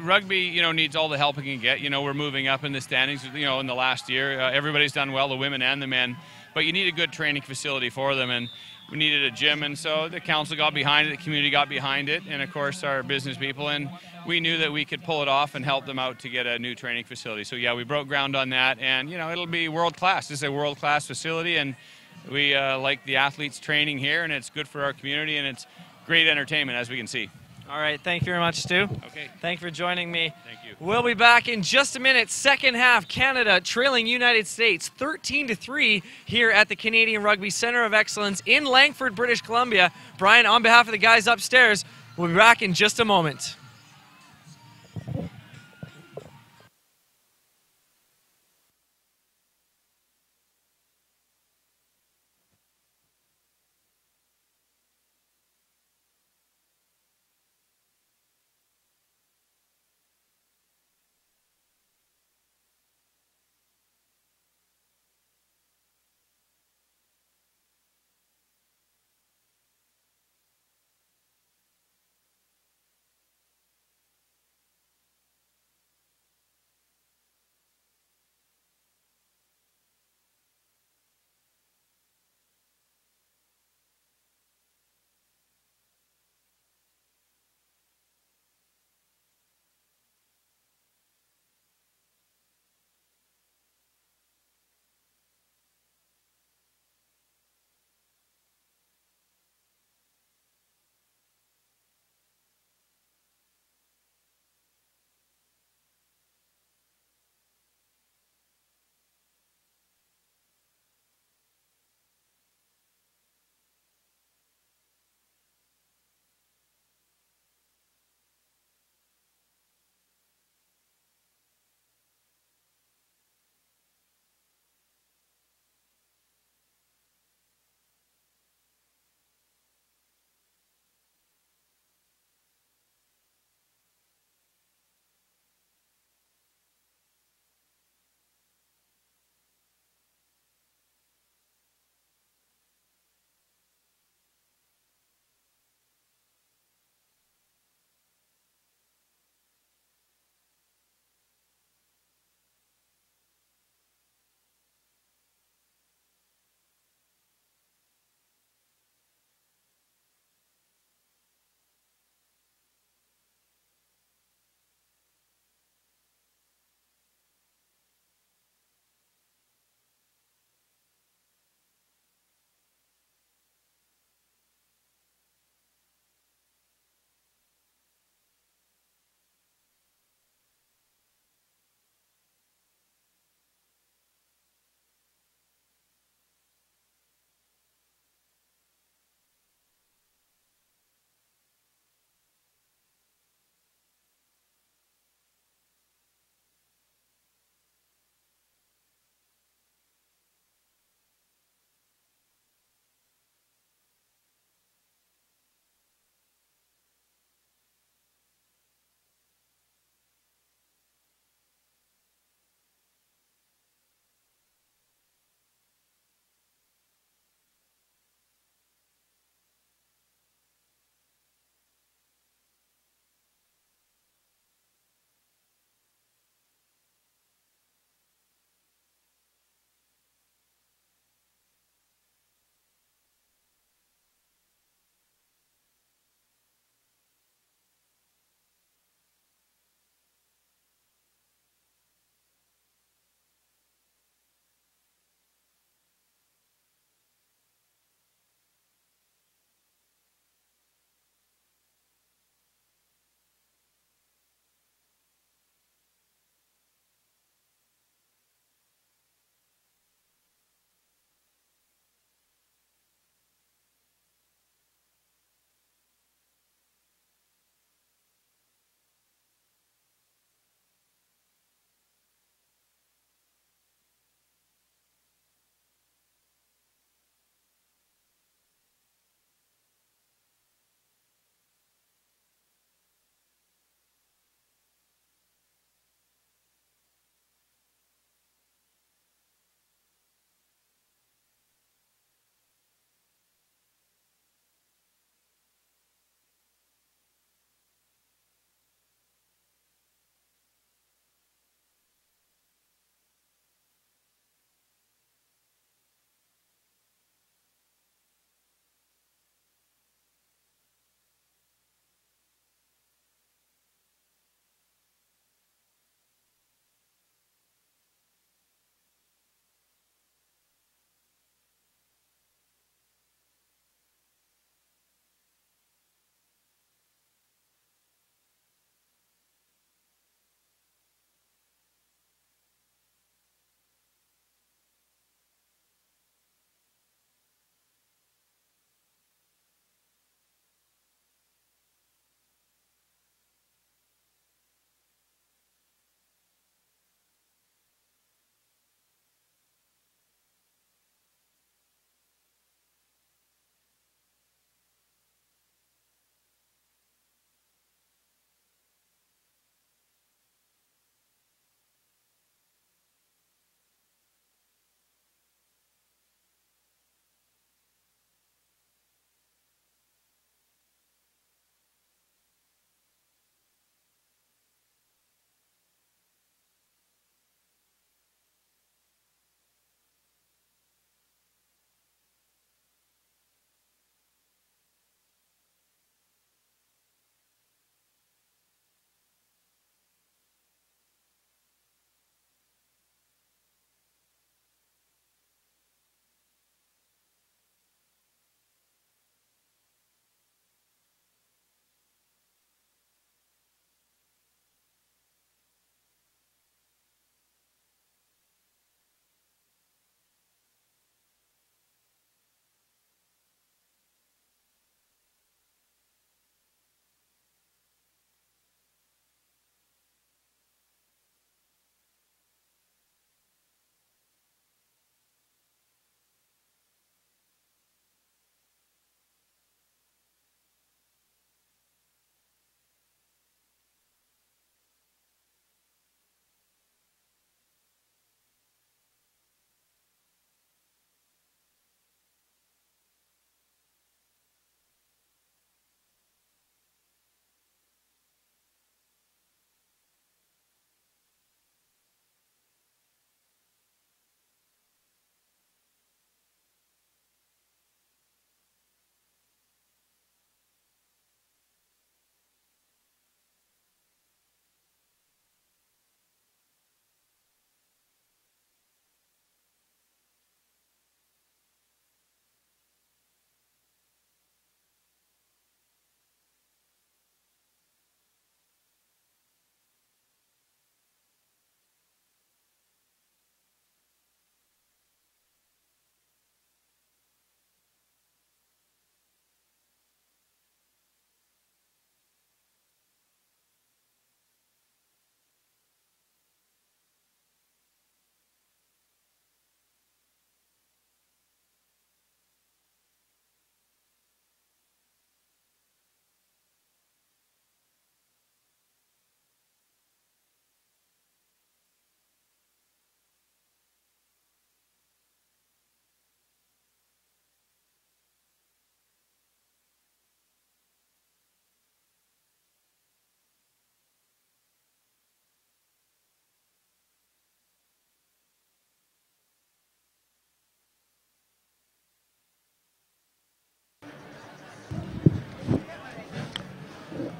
rugby, you know, needs all the help it can get. You know, we're moving up in the standings. You know, in the last year, uh, everybody's done well, the women and the men. But you need a good training facility for them, and we needed a gym, and so the council got behind it, the community got behind it, and of course our business people, and we knew that we could pull it off and help them out to get a new training facility. So yeah, we broke ground on that, and you know, it'll be world class. This is a world class facility, and we uh, like the athletes training here, and it's good for our community, and it's great entertainment, as we can see. All right, thank you very much, Stu. Okay. Thank you for joining me. Thank you. We'll be back in just a minute. Second half, Canada trailing United States 13 to 3 here at the Canadian Rugby Center of Excellence in Langford, British Columbia. Brian, on behalf of the guys upstairs, we'll be back in just a moment.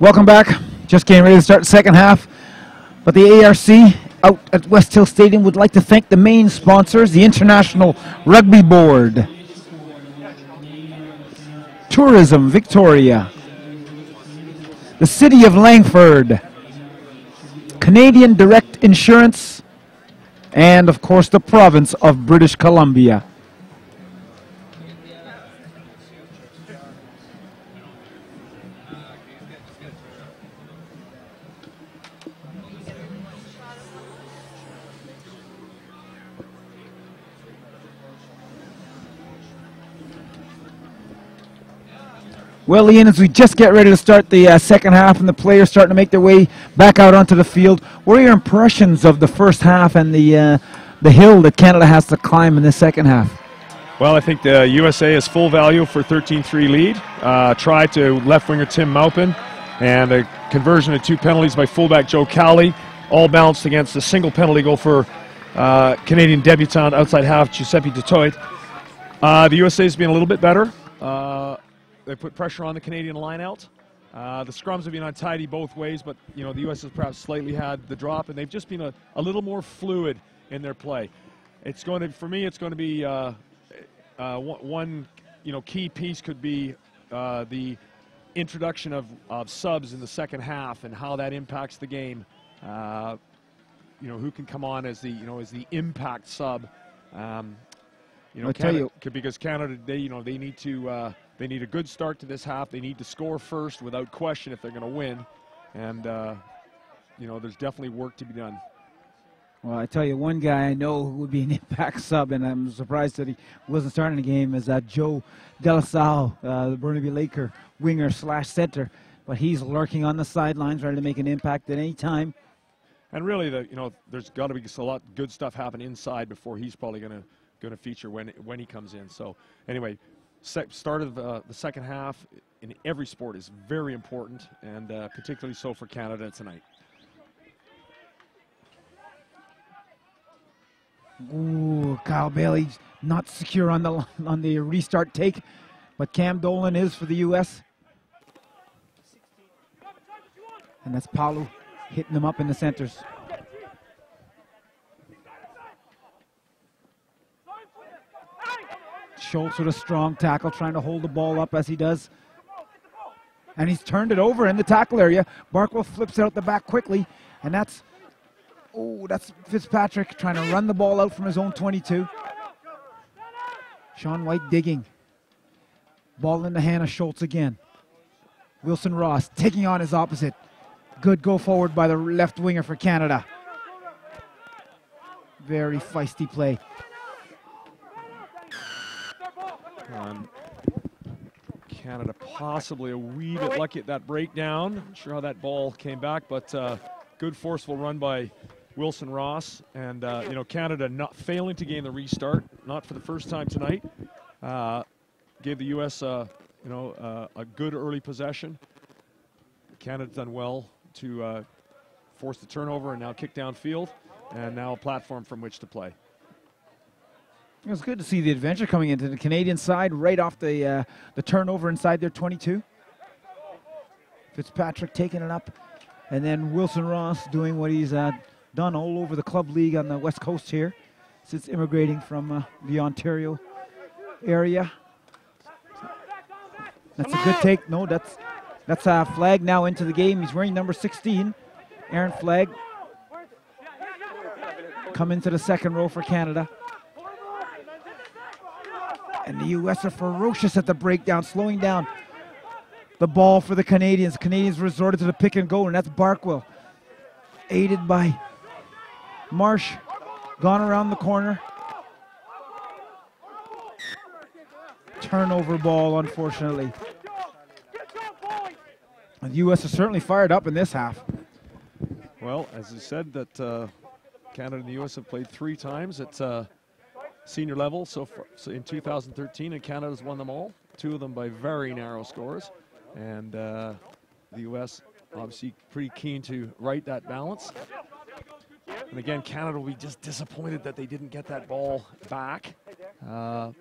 Welcome back. Just getting ready to start the second half. But the ARC out at Westhills Stadium would like to thank the main sponsors, the International Rugby Board, Tourism Victoria, the City of Langford, Canadian Direct Insurance, and of course the province of British Columbia. Well, Ian, as we just get ready to start the uh, second half and the players starting to make their way back out onto the field, what are your impressions of the first half and the uh, the hill that Canada has to climb in the second half? Well, I think the USA is full value for 13-3 lead. Uh, try to left winger Tim Maupin, and a conversion of two penalties by fullback Joe Cowley, all balanced against a single penalty goal for uh, Canadian debutant outside half Giuseppe Dutoit. Uh, the USA has been a little bit better. They put pressure on the Canadian lineout. Uh, the scrums have been untidy both ways, but you know the U.S. has perhaps slightly had the drop, and they've just been a, a little more fluid in their play. It's going to, for me, it's going to be uh, uh, one, you know, key piece could be uh, the introduction of, of subs in the second half and how that impacts the game. Uh, you know, who can come on as the, you know, as the impact sub. Um, you know, I'll tell Canada, you- because Canada, they, you know, they need to, uh, they need a good start to this half. They need to score first without question if they're going to win, and uh, you know, there's definitely work to be done. Well, I tell you, one guy I know who would be an impact sub, and I'm surprised that he wasn't starting the game, is uh, Joe Delasalle, uh, the Burnaby Laker winger slash center. But he's lurking on the sidelines, ready to make an impact at any time. And really, the you know, there's got to be a lot good stuff happen inside before he's probably going to going to feature when when he comes in. So anyway, start of uh, the second half in every sport is very important, and uh, particularly so for Canada tonight. Ooh, Kyle Bailey not secure on the on the restart take, but Cam Dolan is for the U.S. And that's Paulo hitting them up in the centers. Schultz with a strong tackle, trying to hold the ball up as he does. And he's turned it over in the tackle area. Barkwill flips it out the back quickly, and that's Oh, that's Fitzpatrick trying to run the ball out from his own 22. Sean White digging. Ball in the hand of Schultz again. Wilson Ross taking on his opposite. Good go forward by the left winger for Canada. Very feisty play. Um, Canada possibly a wee bit lucky at that breakdown. Not sure how that ball came back, but uh, good forceful run by Wilson Ross. And, uh, you know, Canada not failing to gain the restart, not for the first time tonight. Uh, gave the U.S. Uh, you know, uh, a good early possession. Canada's done well to uh, force the turnover and now kick downfield, and now a platform from which to play. It was good to see the adventure coming into the Canadian side right off the uh, the turnover inside their 22. Fitzpatrick taking it up, and then Wilson Ross doing what he's uh, done all over the club league on the west coast here since immigrating from uh, the Ontario area. That's a good take. No, that's that's a Flagg now into the game. He's wearing number 16. Aaron Flagg come into the second row for Canada. And the U.S. are ferocious at the breakdown, slowing down the ball for the Canadians. Canadians resorted to the pick and go, and that's Barkwill, aided by Marsh, gone around the corner. Turnover ball, unfortunately. The U.S. is certainly fired up in this half. Well, as I said, that uh, Canada and the U.S. have played three times at uh, senior level so far so in 2013, and Canada's won them all. Two of them by very narrow scores, and uh, the U.S. obviously pretty keen to right that balance. And again, Canada will be just disappointed that they didn't get that ball back. Uh,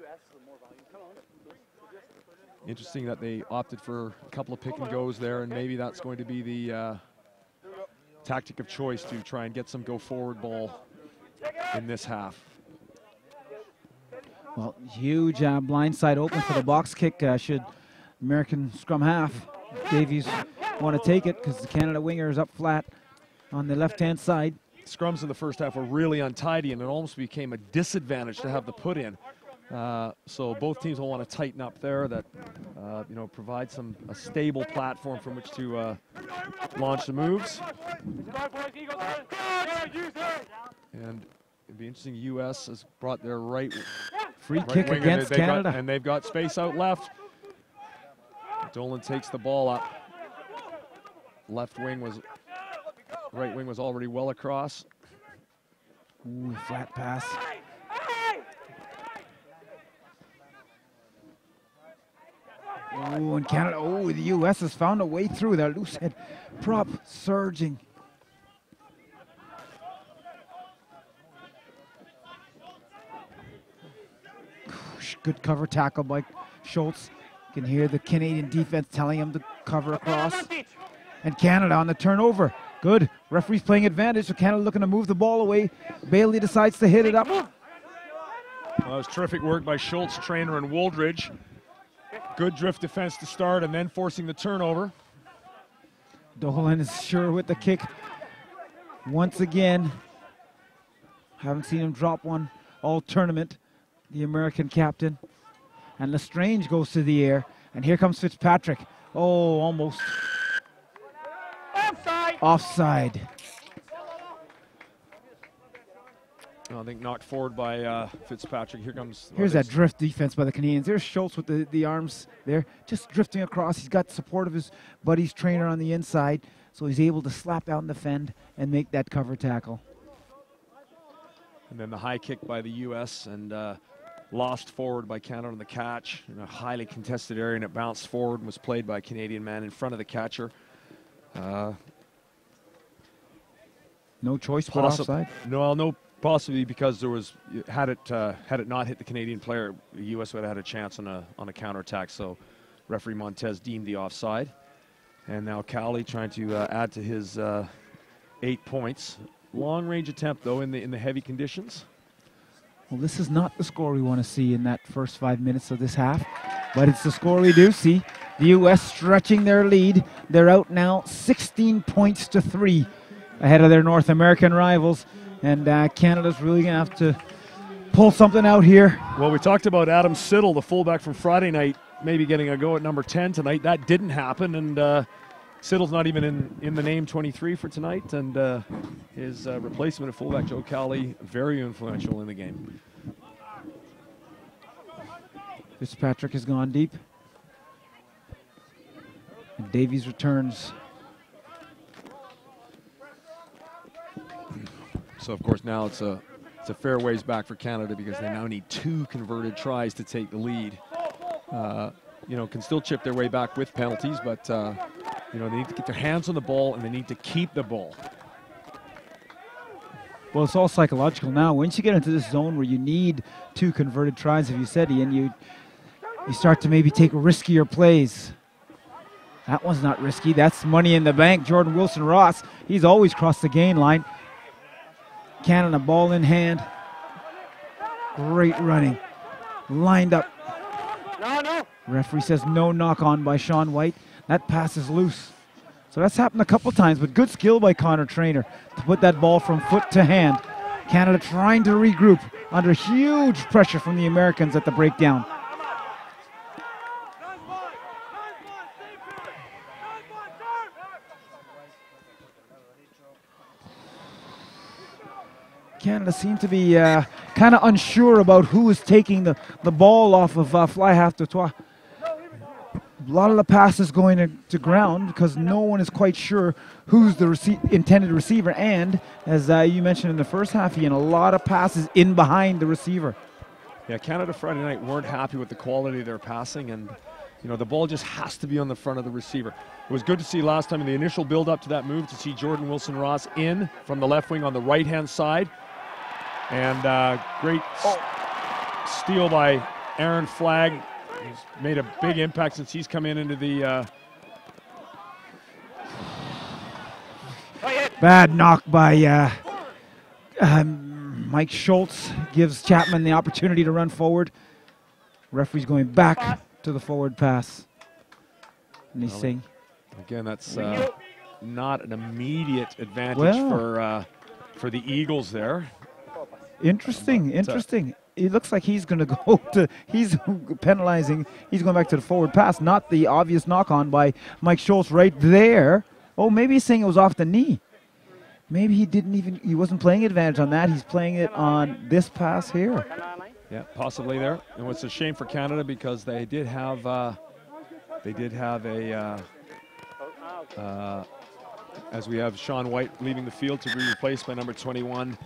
Interesting that they opted for a couple of pick and goes there, and maybe that's going to be the uh, tactic of choice to try and get some go forward ball in this half. Well, huge uh, blind side open for the box kick. Uh, should American scrum half Davies want to take it because the Canada winger is up flat on the left-hand side. Scrums in the first half were really untidy, and it almost became a disadvantage to have the put in. Uh, so both teams will want to tighten up there. That uh, you know provide some a stable platform from which to uh, launch the moves. And it'd be interesting. U.S. has brought their right free right kick against and Canada. Got, and they've got space out left. Dolan takes the ball up. Left wing was, right wing was already well across. Ooh, flat pass. Oh, and Canada. Oh, the U.S. has found a way through that loose head prop surging. Good cover tackle by Schultz. You can hear the Canadian defense telling him to cover across. And Canada on the turnover. Good. Referee's playing advantage, so Canada looking to move the ball away. Bailey decides to hit it up. Well, that was terrific work by Schultz, Trainor, and Wooldridge. Good drift defense to start and then forcing the turnover. Dolan is sure with the kick once again. Haven't seen him drop one all tournament, the American captain. And L'Estrange goes to the air. And here comes Fitzpatrick. Oh, almost. Offside. Offside. I think knocked forward by uh, Fitzpatrick. Here comes. Here's that drift defense by the Canadians. There's Schultz with the, the arms there, just drifting across. He's got support of his buddy's Trainor on the inside, so he's able to slap out and defend and make that cover tackle. And then the high kick by the U.S. and uh, lost forward by Canada on the catch in a highly contested area, and it bounced forward and was played by a Canadian man in front of the catcher. Uh, No choice but offside. No, no, possibly because there was had it uh, had it not hit the Canadian player, the U.S. would have had a chance on a on a counterattack. So, referee Montez deemed the offside, and now Cowley trying to uh, add to his uh, eight points. Long range attempt though in the in the heavy conditions. Well, this is not the score we want to see in that first five minutes of this half, but it's the score we do see. The U.S. stretching their lead. They're out now 16 points to three ahead of their North American rivals. And uh, Canada's really going to have to pull something out here. Well, we talked about Adam Siddall, the fullback from Friday night, maybe getting a go at number 10 tonight. That didn't happen, and uh, Siddall's not even in, in the name 23 for tonight, and uh, his uh, replacement at fullback, Joe Cowley, very influential in the game. Fitzpatrick has gone deep. And Davies returns. So, of course, now it's a, it's a fair ways back for Canada because they now need two converted tries to take the lead. Uh, you know, can still chip their way back with penalties, but, uh, you know, they need to get their hands on the ball and they need to keep the ball. Well, it's all psychological now. Once you get into this zone where you need two converted tries, if you said Ian, you you start to maybe take riskier plays. That one's not risky. That's money in the bank. Jordan Wilson Ross, he's always crossed the gain line. Canada ball in hand. Great running. Lined up. No, no. Referee says no knock on by Sean White. That pass is loose. So that's happened a couple times, but good skill by Conor Trainor to put that ball from foot to hand. Canada trying to regroup under huge pressure from the Americans at the breakdown. Canada seem to be uh, kind of unsure about who is taking the, the ball off of uh, fly half Dutoit. A lot of the passes going to, to ground because no one is quite sure who's the rece- intended receiver. And as uh, you mentioned in the first half, Ian, a lot of passes in behind the receiver. Yeah, Canada Friday night weren't happy with the quality of their passing, and you know the ball just has to be on the front of the receiver. It was good to see last time in the initial build up to that move to see Jordan Wilson Ross in from the left wing on the right hand side, and uh, great s- steal by Aaron Flagg He's made a big impact since he's come in into the. Uh, Bad knock by uh, um, Mike Schultz gives Chapman the opportunity to run forward. Referee's going back to the forward pass. And he's Well, saying, again, that's uh, not an immediate advantage Well. for uh, for the Eagles there. interesting, But, uh, interesting. It looks like he's going to go to, he's penalizing, he's going back to the forward pass, not the obvious knock on by Mike Schultz right there. Oh, maybe he's saying it was off the knee. Maybe he didn't even, he wasn't playing advantage on that. He's playing it on this pass here. Yeah, possibly there. And it's a shame for Canada because they did have uh, they did have a uh, uh, as we have Sean White leaving the field to be replaced by number 21,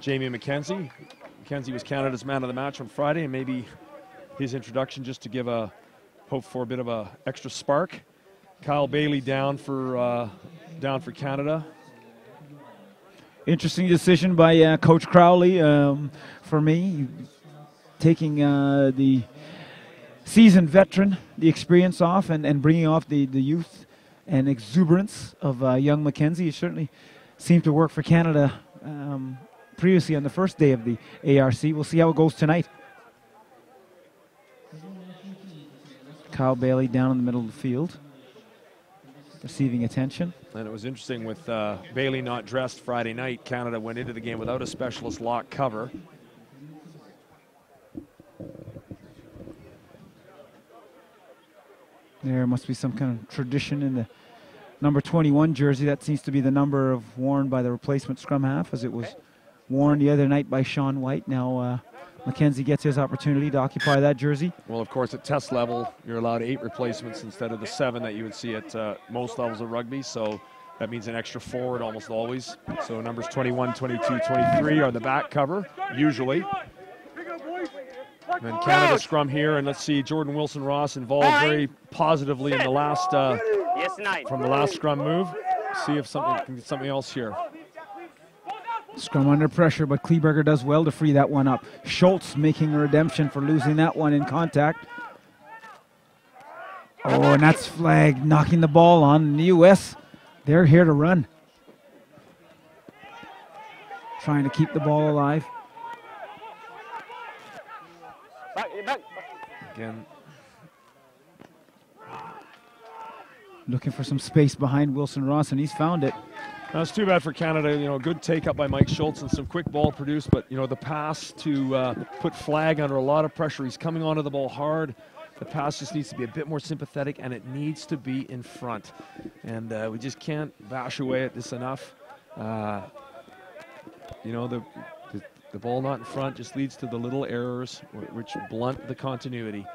Jamie McKenzie. McKenzie was Canada's man of the match on Friday, and maybe his introduction just to give a hope for a bit of a extra spark. Kyle Bailey down for uh, down for Canada. Interesting decision by uh, Coach Crowley um, for me, taking uh, the seasoned veteran, the experience off, and, and bringing off the, the youth and exuberance of uh, young Mackenzie. It certainly seemed to work for Canada um, previously on the first day of the ARC. We'll see how it goes tonight. Kyle Bailey down in the middle of the field, receiving attention. And it was interesting with uh, Bailey not dressed Friday night. Canada went into the game without a specialist lock cover. There must be some kind of tradition in the number 21 jersey. That seems to be the number of worn by the replacement scrum half, as it was worn the other night by Sean White. Now uh, Mackenzie gets his opportunity to occupy that jersey. Well, of course, at test level, you're allowed eight replacements instead of the seven that you would see at uh, most levels of rugby. So that means an extra forward almost always. So numbers 21, 22, 23 are the back cover, usually. And then Canada scrum here, and let's see Jordan Wilson Ross involved very positively in the last uh, from the last scrum move. See if something something else here. Scrum under pressure, but Kleeberger does well to free that one up. Schultz making a redemption for losing that one in contact. Oh, and that's Flagg knocking the ball on. The U.S. They're here to run. Trying to keep the ball alive. Again, Looking for some space behind Wilson Ross, and he's found it. That's too bad for Canada. You know, good take up by Mike Schultz and some quick ball produced, but you know the pass to uh, put Flagg under a lot of pressure. He's coming onto the ball hard. The pass just needs to be a bit more sympathetic, and it needs to be in front. And uh, we just can't bash away at this enough. Uh, you know, the, the the ball not in front just leads to the little errors which blunt the continuity.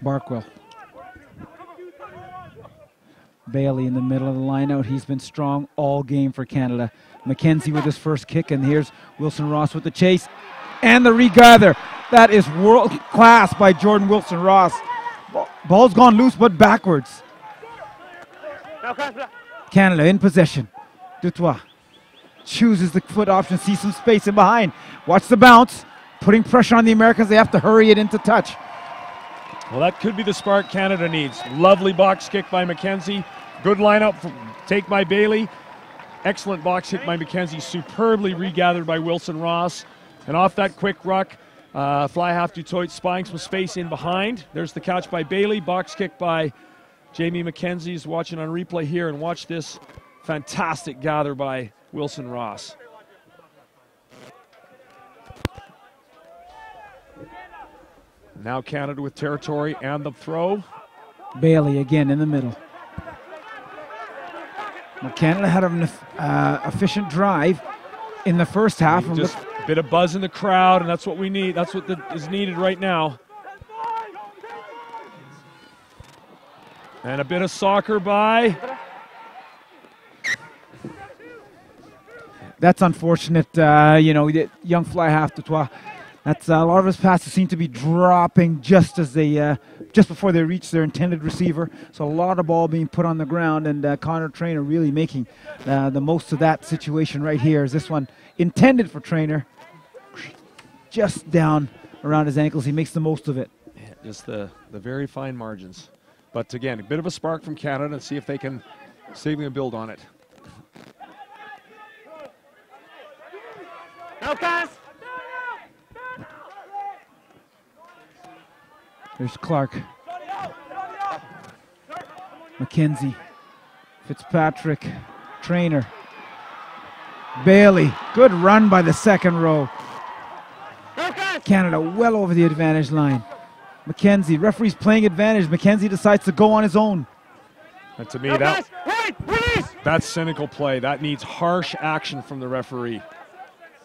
Barkwill. Bailey in the middle of the lineout. He's been strong all game for Canada. McKenzie with his first kick, and here's Wilson Ross with the chase and the regather. That is world class by Jordan Wilson Ross. Ball's gone loose, but backwards. Canada in possession. Dutoit chooses the foot option, sees some space in behind. Watch the bounce, putting pressure on the Americans. They have to hurry it into touch. Well, that could be the spark Canada needs. Lovely box kick by McKenzie. Good lineup from take by Bailey. Excellent box hit by McKenzie. Superbly regathered by Wilson Ross. And off that quick ruck, uh, fly half Dutoit spying some space in behind. There's the catch by Bailey. Box kick by Jamie McKenzie is watching on replay here. And watch this fantastic gather by Wilson Ross. Now Canada with territory and the throw. Bailey again in the middle. Well, Canada had an uh, efficient drive in the first half. and Just a bit of buzz in the crowd, and that's what we need. That's what the, is needed right now. And a bit of soccer by. that's unfortunate. Uh, you know, young fly half Dutoit. That's uh, a lot of his passes seem to be dropping just as they, uh, just before they reach their intended receiver. So a lot of ball being put on the ground, and uh, Conor Trainor really making uh, the most of that situation right here. Is this one intended for Trainor? just down around his ankles. He makes the most of it. Just the, the very fine margins. But again, a bit of a spark from Canada and see if they can see if they can build on it. No pass. There's Clark. McKenzie. Fitzpatrick. Trainor. Bailey. Good run by the second row. Canada well over the advantage line. McKenzie. Referee's playing advantage. McKenzie decides to go on his own. And to me, No that pass. Right. Release. that's cynical play. That needs harsh action from the referee.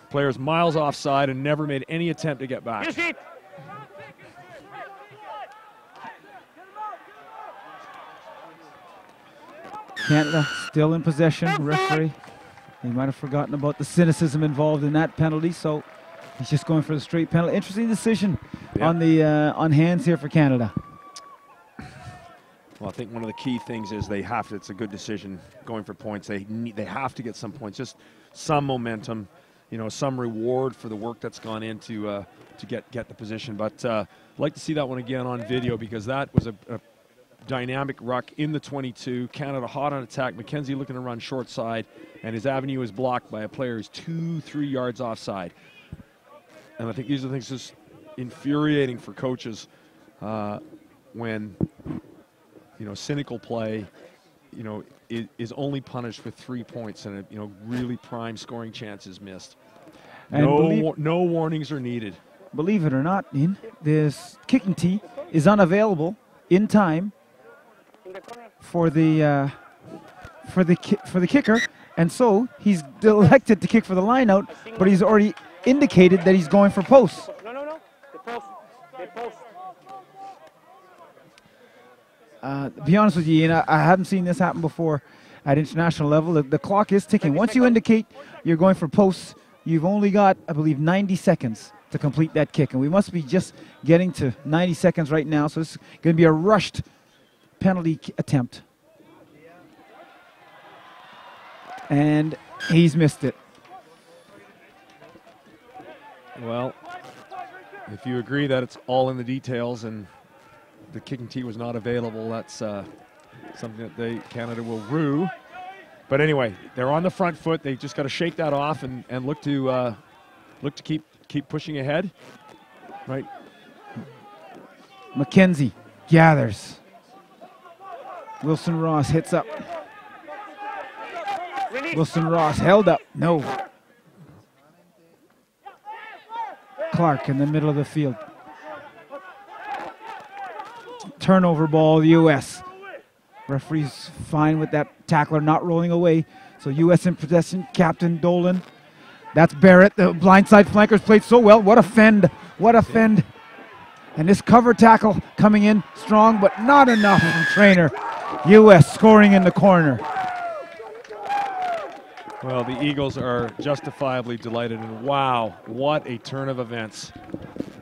Players miles offside and never made any attempt to get back. Use it. Canada still in possession. Referee. He might have forgotten about the cynicism involved in that penalty, so he's just going for the straight penalty. Interesting decision Yeah. on the uh, on hands here for Canada. Well, I think one of the key things is they have to. It's a good decision going for points. They need, they have to get some points, just some momentum, you know, some reward for the work that's gone into uh, to get get the position. But uh, I'd like to see that one again on video because that was a, a dynamic ruck in the 22. Canada hot on attack. McKenzie looking to run short side, and his avenue is blocked by a player who's two, three yards offside. And I think these are things just infuriating for coaches uh, when you know, cynical play, you know, is, is only punished with three points and a, you know, really prime scoring chances missed. And no, believe- no warnings are needed. Believe it or not, Ian, this kicking tee is unavailable in time In. For the uh, for the ki- for the kicker, and so he's elected to kick for the line out, but he's already indicated that he's going for posts. No, no, no. The post. The post. Uh, to be honest with you, Ian, I, I haven't seen this happen before at international level. The, the clock is ticking. Once you indicate you're going for posts, you've only got, I believe, 90 seconds to complete that kick, and we must be just getting to 90 seconds right now. So it's going to be a rushed penalty attempt, and he's missed it. Well, if you agree that it's all in the details and the kicking tee was not available, that's uh, something that they Canada will rue. But anyway, they're on the front foot. They just got to shake that off and, and look to uh, look to keep keep pushing ahead. Right. McKenzie gathers. Wilson Ross hits up. Wilson Ross held up. No. Clark in the middle of the field. Turnover ball, U.S. Referee's fine with that tackler not rolling away. So U.S. in possession. Captain Dolan. That's Barrett. The blindside flankers played so well. What a fend. What a fend. And this cover tackle coming in strong, but not enough from Trainor. U.S. scoring in the corner. Well, the Eagles are justifiably delighted, and wow, what a turn of events.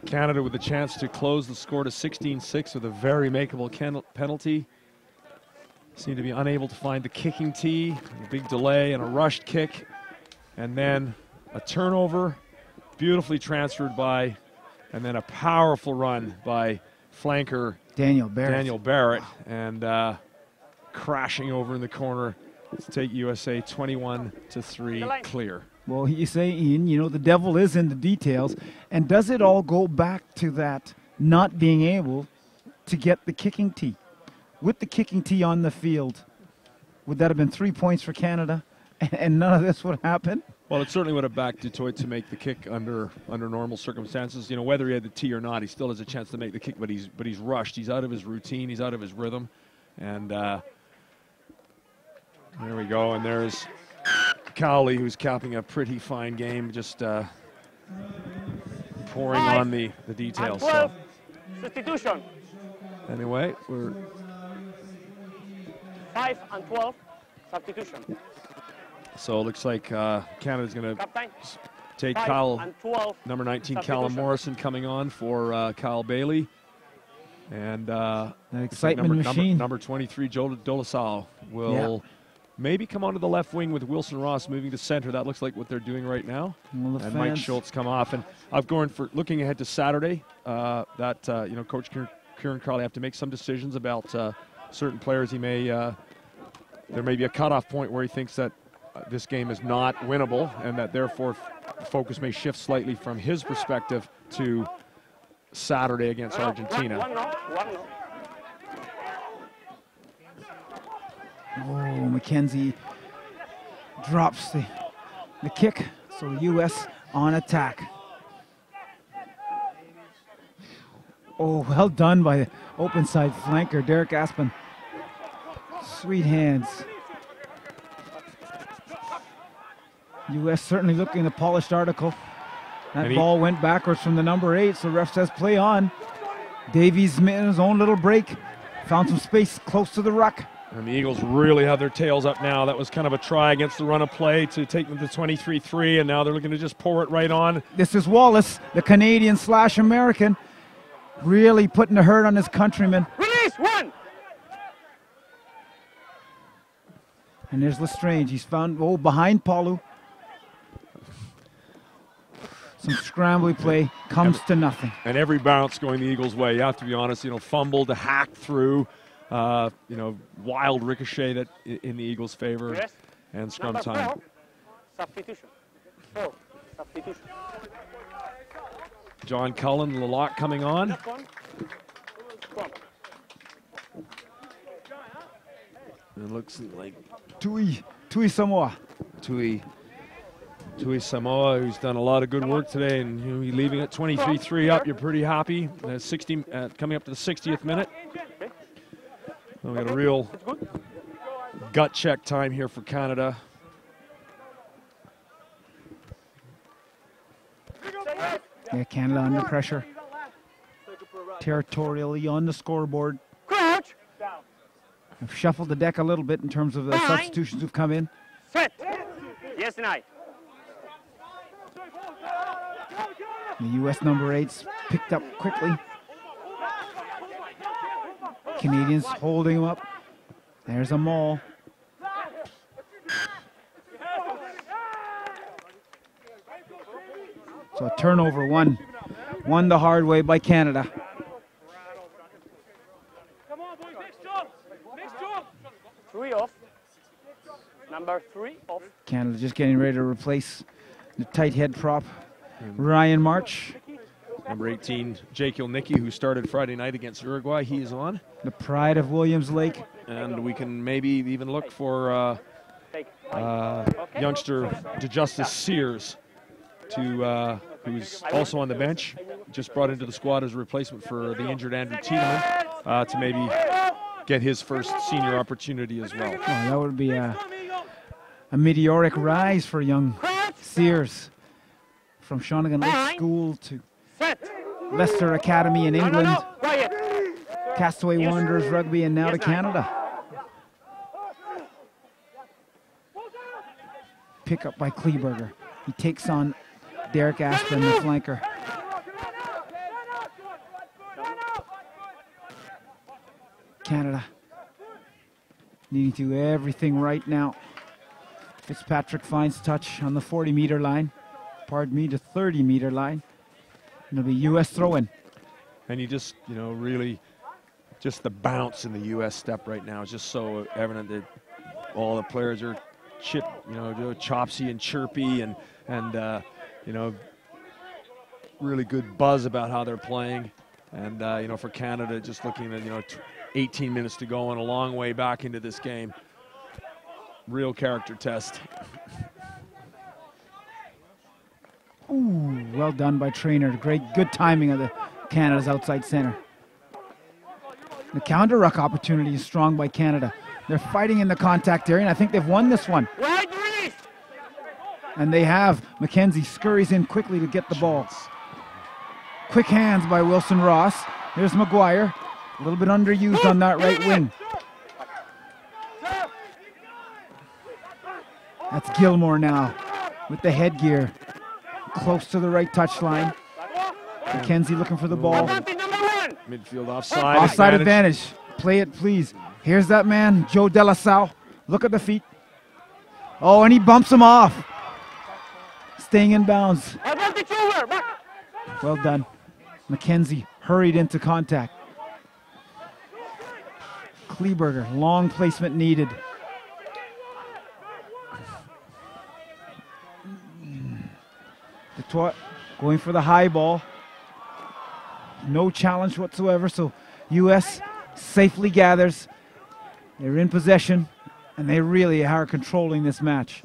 Canada with a chance to close the score to 16-6 with a very makeable penalty. Seem to be unable to find the kicking tee, a big delay and a rushed kick, and then a turnover, beautifully transferred by, and then a powerful run by flanker Daniel Barrett. Daniel Barrett, and uh, crashing over in the corner to take USA 21 to three clear. Well, you say, Ian, you know, the devil is in the details. And does it all go back to that not being able to get the kicking tee? With the kicking tee on the field, would that have been three points for Canada? And none of this would happen? Well, it certainly would have backed Dutoit to make the kick under under normal circumstances. You know, whether he had the tee or not, he still has a chance to make the kick. But he's but he's rushed. He's out of his routine. He's out of his rhythm, and uh, there we go. And there's Cowley, who's capping a pretty fine game, just uh, pouring Five on the the details. So 12. Substitution. anyway, we're 5 and 12. Substitution. so it looks like uh, Canada's going to take 5 Kyle and 12. Number 19, Callum Morrison coming on for uh, Kyle Bailey. And uh, An excitement number, number- machine. Number, 23, Joe Dolasal, will maybe come onto the left wing with Wilson Ross moving to center. That looks like what they're doing right now. Well, the and Mike Schultz come off. And I've gone for looking ahead to Saturday. Uh, that uh, you know, Coach Kieran, Kieran Crowley have to make some decisions about uh, certain players. He may uh, there may be a cutoff point where he thinks that uh, this game is not winnable, and that therefore f- focus may shift slightly from his perspective to Saturday against Argentina. One no, one no. Oh, McKenzie drops the, the kick. So U.S. on attack. Oh, well done by the open side flanker, Derek Asbun. Sweet hands. U.S. certainly looking the polished article. That And ball went backwards from the number eight, so ref says play on. Davies made his own little break, found some space close to the ruck. And the Eagles really have their tails up now. That was kind of a try against the run of play to take them to 23-3, and now they're looking to just pour it right on. This is Wallace, the Canadian slash American, really putting the hurt on his countrymen. Release one. And there's L'Estrange. He's found, oh, behind Paulu. Some scrambly play comes to nothing. and every bounce going the Eagles' way. You have to be honest. You know, fumble fumbled, hacked through. Uh, you know, wild ricochet that in the Eagles' favor, Yes. and scrum Number time. four. Substitution. Four. Substitution. John Cullen, Lalott coming on. Left one. Scrum. It looks like Tui, Tui Samoa. Tui, Tui Samoa, who's done a lot of good work today, and you know, he leaving at 23-3 up. You're pretty happy. Uh, 60, uh, coming up to the 60th minute. So we got a real gut check time here for Canada. Yeah, Canada under pressure. Territorially on the scoreboard. Crouch. I've shuffled the deck a little bit in terms of the Fine. substitutions who've come in. Set. Yes and I. The U.S. number eight's picked up quickly. Canadians holding him up. There's a maul. So a turnover one. won the hard way by Canada. come on boys Three off. Number three off. Canada just getting ready to replace the tight head prop, Ryan March. Number 18, Jake Ilnicki, who started Friday night against Uruguay. He is on. the pride of Williams Lake. And we can maybe even look for uh, uh, youngster Djustice Sears, to uh, who's also on the bench, just brought into the squad as a replacement for the injured Andrew Tiedemann, uh, to maybe get his first senior opportunity as well. Oh, that would be a, a meteoric rise for young Sears from Shawnigan Lake School to. Leicester Academy in England. Castaway Wanderers Rugby, and now to. Canada. Pick up by Kleeberger. He takes on Derek Asbun, the flanker. Canada needing to do everything right now. Fitzpatrick finds touch on the 40 meter line. Pardon me, the 30 meter line. And it'll be U.S. throw in. And you just, you know, really, just the bounce in the U.S. step right now is just so evident that all the players are chip, you know, chopsy and chirpy and, and uh, you know, really good buzz about how they're playing. And, uh, you know, for Canada, just looking at, you know, t- 18 minutes to go and a long way back into this game. Real character test. Ooh, well done by Trainor. Great, good timing of the Canada's outside center. The counter ruck opportunity is strong by Canada. They're fighting in the contact area, and I think they've won this one. Release. And they have. McKenzie scurries in quickly to get the ball. Quick hands by Wilson Ross. There's McGuire. A little bit underused on that right wing. That's Gilmour now with the headgear. Close to the right touchline. McKenzie looking for the ball. Penalty number one. Midfield offside. Offside advantage. Play it, please. Here's that man, Joe Delasau. Look at the feet. Oh, and he bumps him off. Staying in bounds. Advantage over. Back. Well done. McKenzie hurried into contact. Kleeberger, long placement needed. Going for the high ball. No challenge whatsoever, so U.S. safely gathers. They're in possession, and they really are controlling this match.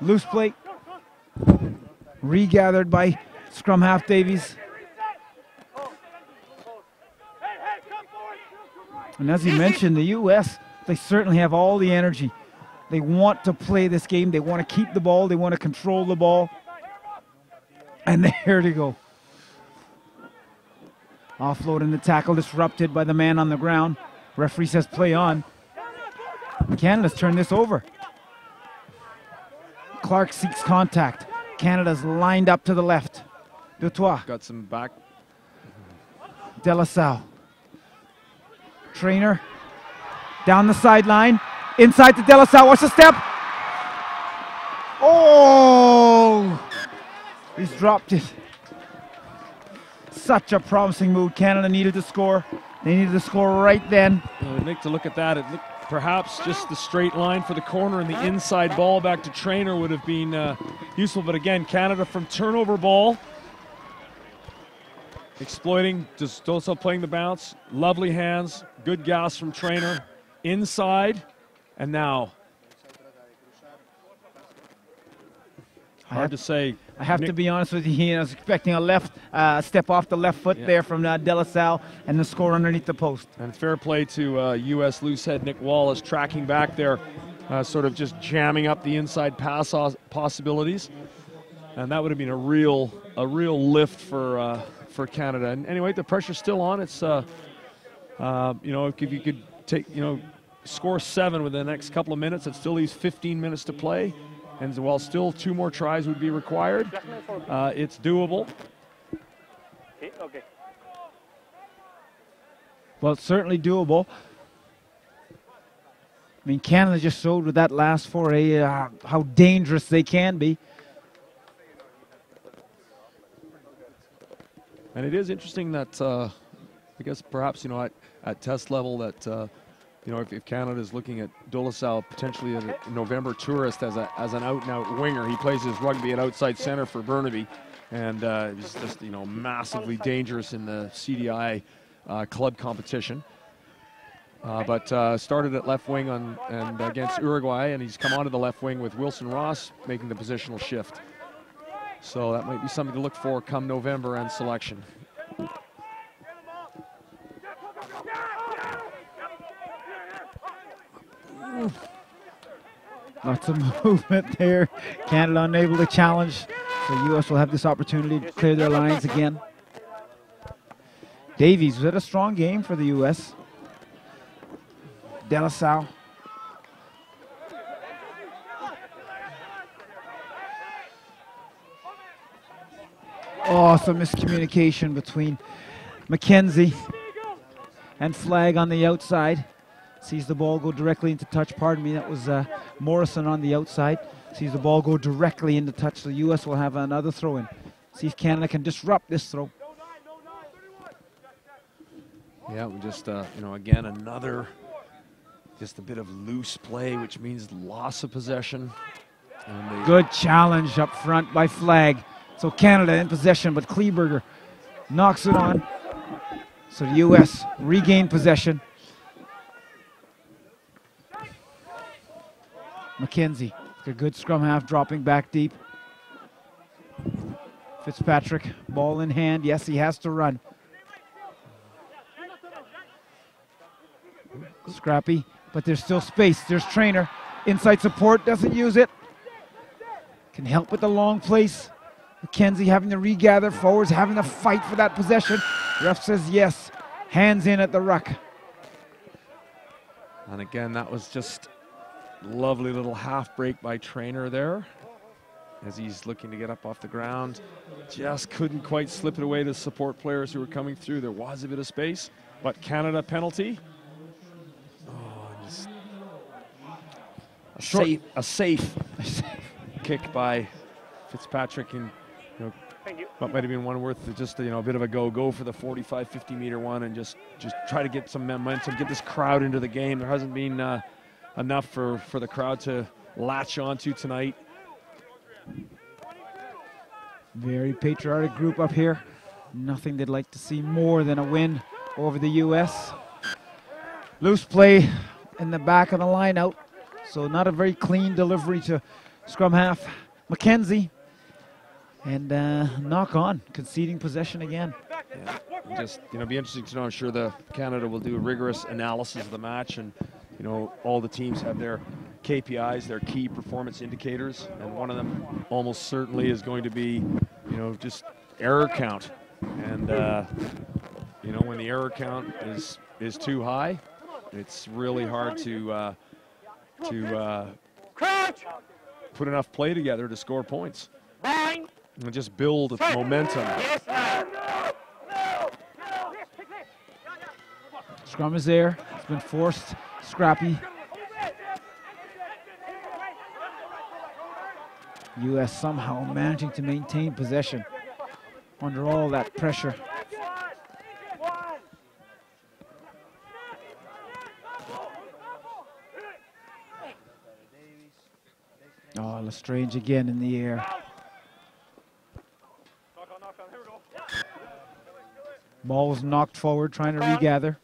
Loose plate, regathered by scrum half Davies. And as you mentioned, the U.S. they certainly have all the energy. They want to play this game. They want to keep the ball. They want to control the ball. And there they go. Offload and the tackle disrupted by the man on the ground. Referee says play on. Canada's turned this over. Clark seeks contact. Canada's lined up to the left. Dutoit, Got some back. De La Salle. Trainor down the sideline. Inside to De La Salle. Watch the step. Oh! He's dropped it. Such a promising move. Canada needed to score. They needed to score right then. Uh, Nick, to look at that, it looked perhaps just the straight line for the corner and the inside ball back to Trainor would have been uh, useful. But again, Canada from turnover ball, exploiting, just also playing the bounce. Lovely hands, good gas from Trainor, inside, and now. I Hard have, to say. I have to be honest with you, Ian. I was expecting a left uh, step off the left foot Yeah. there from uh, De La Salle and the score underneath the post. And fair play to uh, U.S. loosehead Nick Wallace tracking back there, uh, sort of just jamming up the inside pass possibilities, and that would have been a real a real lift for uh, for Canada. And anyway, the pressure's still on. It's uh, uh, you know if you could take you know score seven within the next couple of minutes, it still leaves 15 minutes to play, and while still two more tries would be required, uh, it's doable. Well, it's certainly doable. I mean, Canada just showed with that last foray uh, how dangerous they can be. And it is interesting that uh, I guess perhaps you know at, at test level that uh, you know if, if Canada is looking at Dolasal potentially as a November tourist as a as an out and out winger, he plays his rugby at outside center for Burnaby, and uh, he's just you know massively dangerous in the CDI uh, club competition. Uh, but uh, started at left wing on and against Uruguay, and he's come onto the left wing with Wilson Ross making the positional shift. So that might be something to look for come November and selection. Lots of movement there. Canada unable to challenge. So U.S. will have this opportunity to clear their lines again. Davies, was that a strong game for the U.S.? De La Salle. Oh, some miscommunication between McKenzie and Flagg on the outside. Sees the ball go directly into touch. Pardon me, that was uh, Morrison on the outside. Sees the ball go directly into touch. So the U.S. will have another throw in. See if Canada can disrupt this throw. Yeah, we just, uh, you know, again, another, just a bit of loose play, which means loss of possession. Good challenge up front by Flagg. So Canada in possession, but Kleeberger knocks it on. So the U.S. regain possession. McKenzie, a good scrum half, dropping back deep. Fitzpatrick, ball in hand. Yes, he has to run. Scrappy, but there's still space. There's Trainor. Inside support, doesn't use it. Can help with the long place. McKenzie having to regather. Forwards having to fight for that possession. Ref says yes. Hands in at the ruck. and again, that was just lovely little half break by Trainor there as he's looking to get up off the ground. Just couldn't quite slip it away to support players who were coming through. There was a bit of space, but Canada penalty. Oh, and just Short- safe, a safe kick by Fitzpatrick and you know Thank you. what might have been one worth just you know a bit of a go go for the 45 50 meter one and just just try to get some momentum get this crowd into the game there hasn't been uh, enough for for the crowd to latch onto tonight Very patriotic group up here. Nothing they'd like to see more than a win over the U.S. Loose play in the back of the line out. So not a very clean delivery to scrum half McKenzie. And uh, knock on, conceding possession again. just you know be interesting to know i'm sure the canada will do a rigorous analysis of the match and you know all the teams have their kpis their key performance indicators and one of them almost certainly is going to be you know just error count and uh, you know when the error count is is too high it's really hard to uh, to uh, put enough play together to score points and just build momentum. Scrum is there. It's been forced. Scrappy. U.S. somehow managing to maintain possession under all that pressure. Oh, L'Estrange again in the air. Ball's knocked forward, trying to regather.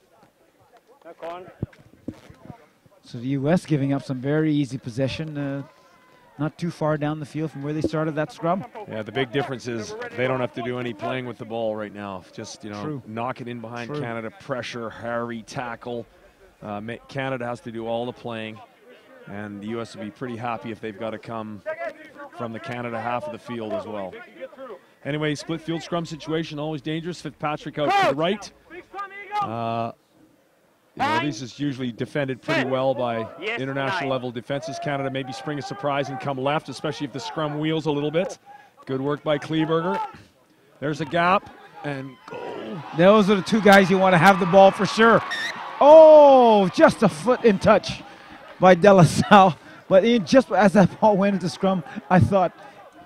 Knock on. So the U.S. giving up some very easy possession, uh, not too far down the field from where they started that scrum. Yeah, the big difference is they don't have to do any playing with the ball right now. Just you know, True. knock it in behind True. Canada, pressure, harry, tackle. Uh, Canada has to do all the playing, and the U.S. will be pretty happy if they've got to come from the Canada half of the field as well. Anyway, split field scrum situation, always dangerous. Fitzpatrick out to the right. Uh, you know, this is usually defended pretty well by Yes, international nine. level defenses. Canada maybe spring a surprise and come left, especially if the scrum wheels a little bit. Good work by Kleeberger. There's a gap and goal. Those are the two guys you want to have the ball for sure. Oh, just a foot in touch by Dolasau. But in just as that ball went into scrum, I thought,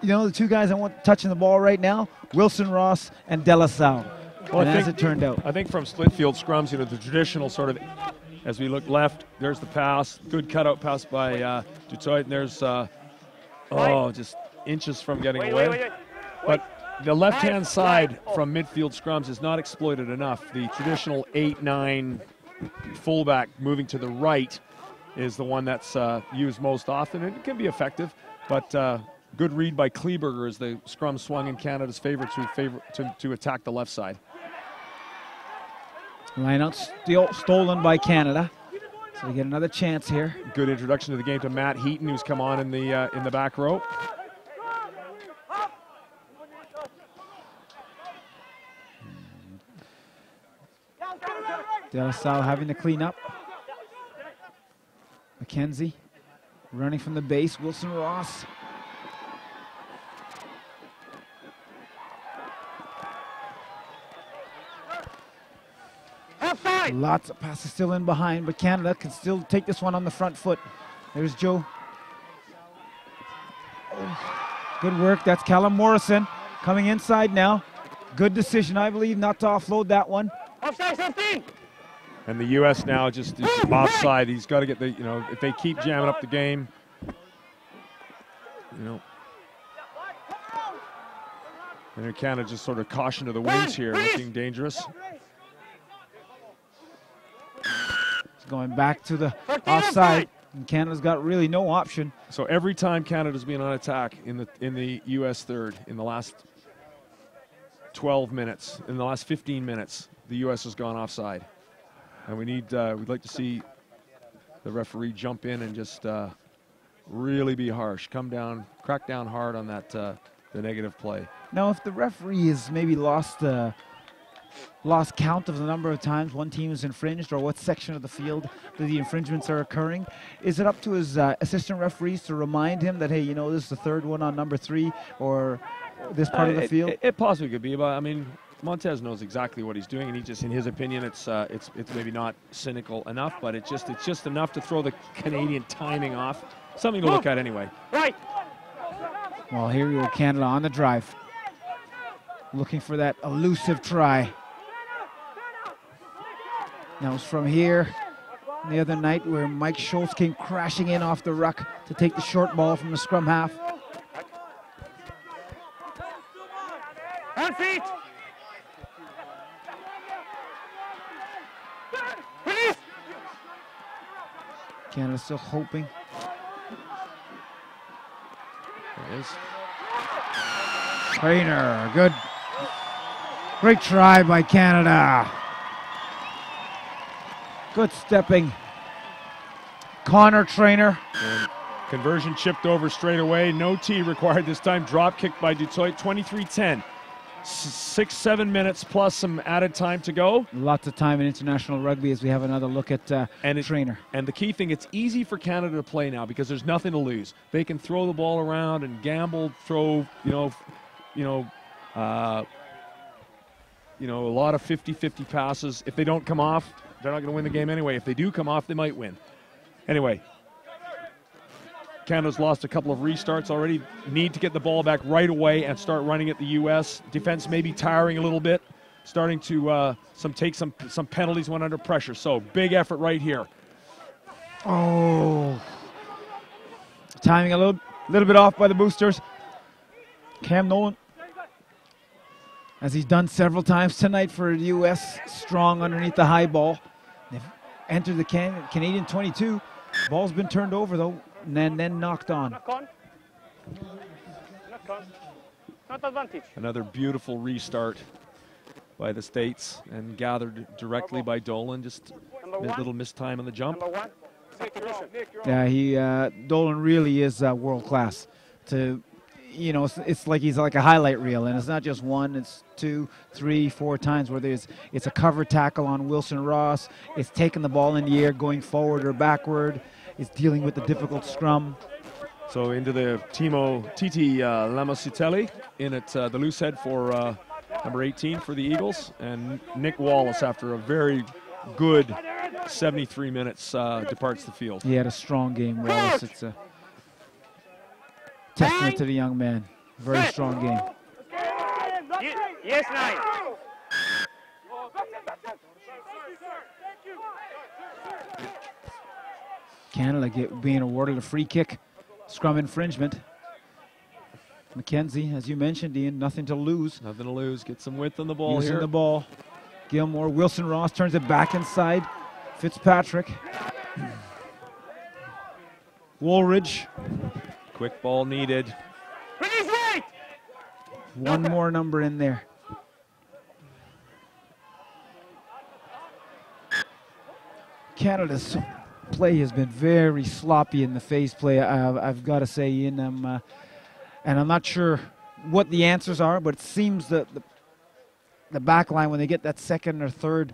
you know, the two guys I want touching the ball right now, Wilson Ross and Dolasau. Well, and I as think- it turned out, I think from split field scrums, you know, the traditional sort of, as we look left, there's the pass, good cutout pass by uh, Dutoit, and there's, uh, oh, just inches from getting Wait, away. wait, wait, wait. But the left-hand side from midfield scrums is not exploited enough. The traditional eight-nine fullback moving to the right is the one that's uh, used most often, and it can be effective. But uh, good read by Kleeberger as the scrum swung in Canada's favor to favor to, to attack the left side. Lineout still stolen by Canada. So we get another chance here. Good introduction to the game to Matt Heaton, who's come on in the uh, in the back row. Dolasau having to clean up. McKenzie running from the base. Wilson Ross. Outside! Lots of passes still in behind, but Canada can still take this one on the front foot. There's Joe. Oh, Good work. That's Callum Morrison coming inside now. Good decision, I believe, not to offload that one. Offside 15! And the U.S. now just is offside. He's got to get the, you know, if they keep jamming up the game, you know. And then Canada just sort of caution to the winds here, looking dangerous. It's going back to the offside. offside. And Canada's got really no option. So every time Canada's been on attack in the in the U.S. third in the last 12 minutes, in the last 15 minutes, the U.S. has gone offside, and we need uh, we'd like to see the referee jump in and just uh, really be harsh, come down, crack down hard on that uh, the negative play. Now, if the referee has maybe lost uh, lost count of the number of times one team is infringed or what section of the field that the infringements are occurring, is it up to his uh, assistant referees to remind him that hey, you know, this is the third one on number three or this part of Uh, the it- field? It, it possibly could be, but I mean, Montez knows exactly what he's doing, and he just, in his opinion, it's uh, it's it's maybe not cynical enough, but it's just it's just enough to throw the Canadian timing off. something to look at anyway. Right. Well, here we go, Canada on the drive. Looking for that elusive try. That was from here the other night where Mike Schultz came crashing in off the ruck to take the short ball from the scrum half. On feet. Canada still hoping. There it is. Trainor, good. Great try by Canada. Good stepping. Conor Trainor. And conversion chipped over straight away. No T required this time. Drop kick by Dutoit. 23-10. Six, seven minutes plus some added time to go. Lots of time in international rugby as we have another look at uh, And it- Trainer. And the key thing, it's easy for Canada to play now because there's nothing to lose. They can throw the ball around and gamble, throw, you know, you know, uh, you know, a lot of 50-50 passes. If they don't come off, they're not going to win the game anyway. If they do come off, they might win. Anyway, Canada's lost a couple of restarts already. Need to get the ball back right away and start running at the U.S. Defense may be tiring a little bit, starting to uh, some take some some penalties when under pressure. So big effort right here. Oh. Timing a little, little bit off by the boosters. Cam Dolan, as he's done several times tonight for the U.S., strong underneath the high ball. They've entered the can- Canadian 22. Ball's been turned over, though, and then, then knocked on. Knock on. Knock on. Not advantage. Another beautiful restart by the States and gathered directly by Dolan. Just a little missed time on the jump. Number one. Execution. Yeah, he uh, Dolan really is uh, world class. To you know, it's, it's like he's like a highlight reel, and it's not just one; it's two, three, four times where there's it's a cover tackle on Wilson Ross. It's taking the ball in the air, going forward or backward. It's dealing with the difficult scrum. So into the Timo Titi uh, Lamositele in at uh, the loose head for uh, number 18 for the Eagles, and Nick Wallace after a very good 73 minutes uh, departs the field. He had a strong game, Wallace. It's a testament to the young man. Very strong game. Yes, nine. Canada get, being awarded a free kick, scrum infringement. McKenzie, as you mentioned, Ian, nothing to lose. Nothing to lose. Get some width on the ball Using here. the ball. Gilmour, Wilson Ross turns it back inside. Fitzpatrick. Wooldridge, Quick ball needed. One more number in there. Canada's play has been very sloppy in the phase play. I've, I've got to say, Ian, um, uh, and I'm not sure what the answers are, but it seems that the, the back line, when they get that second or third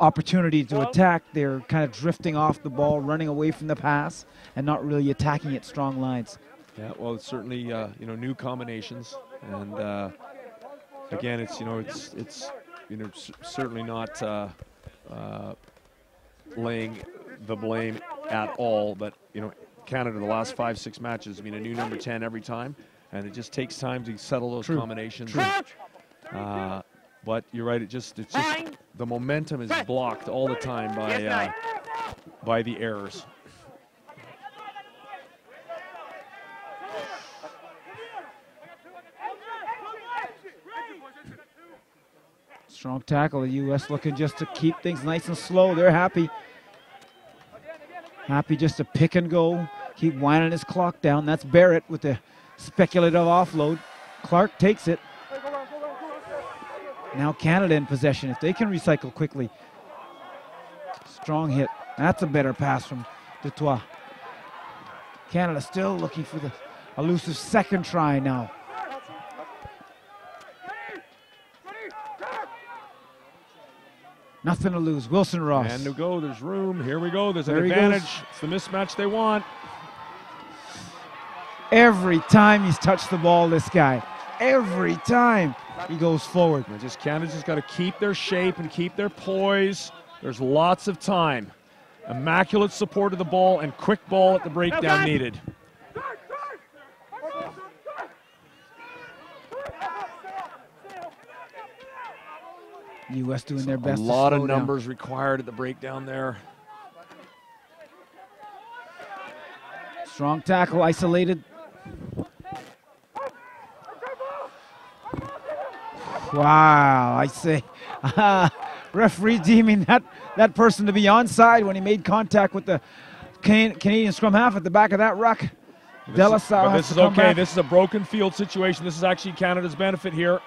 opportunity to attack, they're kind of drifting off the ball, running away from the pass, and not really attacking at strong lines. Yeah, well, it's certainly uh, you know new combinations, and uh, again, it's you know it's it's you know c- certainly not uh, uh, laying the blame at all, but you know Canada the last five six matches, I mean a new number ten every time, and it just takes time to settle those True. combinations. Crouch. Uh, but you're right, it just it's just the momentum is blocked all the time by uh, by the errors. Strong tackle. The U.S. looking just to keep things nice and slow. They're happy. Happy just to pick and go. Keep winding his clock down. That's Barrett with the speculative offload. Clark takes it. Now Canada in possession. If they can recycle quickly. Strong hit. That's a better pass from Dutoit. Canada still looking for the elusive second try now. Nothing to lose. Wilson Ross. And to go, there's room. Here we go. There's an There advantage. goes. It's the mismatch they want. Every time he's touched the ball, this guy. Every time he goes forward. And just Canada's just got to keep their shape and keep their poise. There's lots of time. Immaculate support of the ball and quick ball at the breakdown needed. U.S. doing their A best. to lot of slow down. numbers required at the breakdown there. Strong tackle, isolated. Wow, I say, referee deeming that, that person to be onside when he made contact with the Can- Canadian scrum half at the back of that ruck. Dolasau But has this is okay. back. This is a broken field situation. This is actually Canada's benefit here.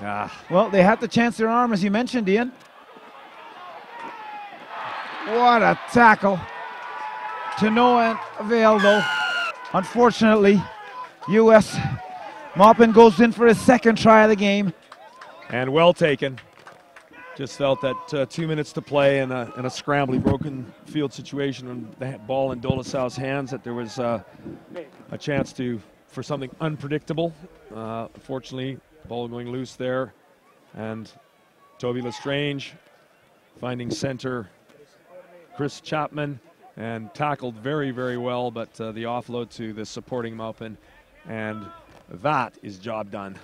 Ah, Well, they had to chance their arm, as you mentioned, Ian. What a tackle. To no avail, though. Unfortunately, U.S. Maupin goes in for his second try of the game. and well taken. Just felt that uh, two minutes to play in a, in a scrambly, broken field situation, and the ball in Dolasau's hands, that there was uh, a chance to for something unpredictable. Uh, unfortunately, ball going loose there, and Toby L'Estrange finding center. Chris Chapman and tackled very, very well, but uh, the offload to the supporting Maupin, and that is job done.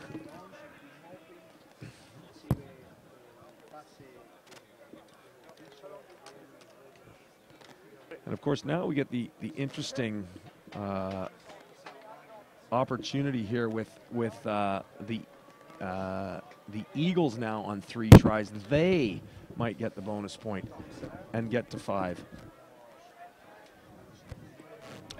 And of course, now we get the the interesting uh, opportunity here with with uh, the uh, the Eagles now on three tries. They might get the bonus point and get to five.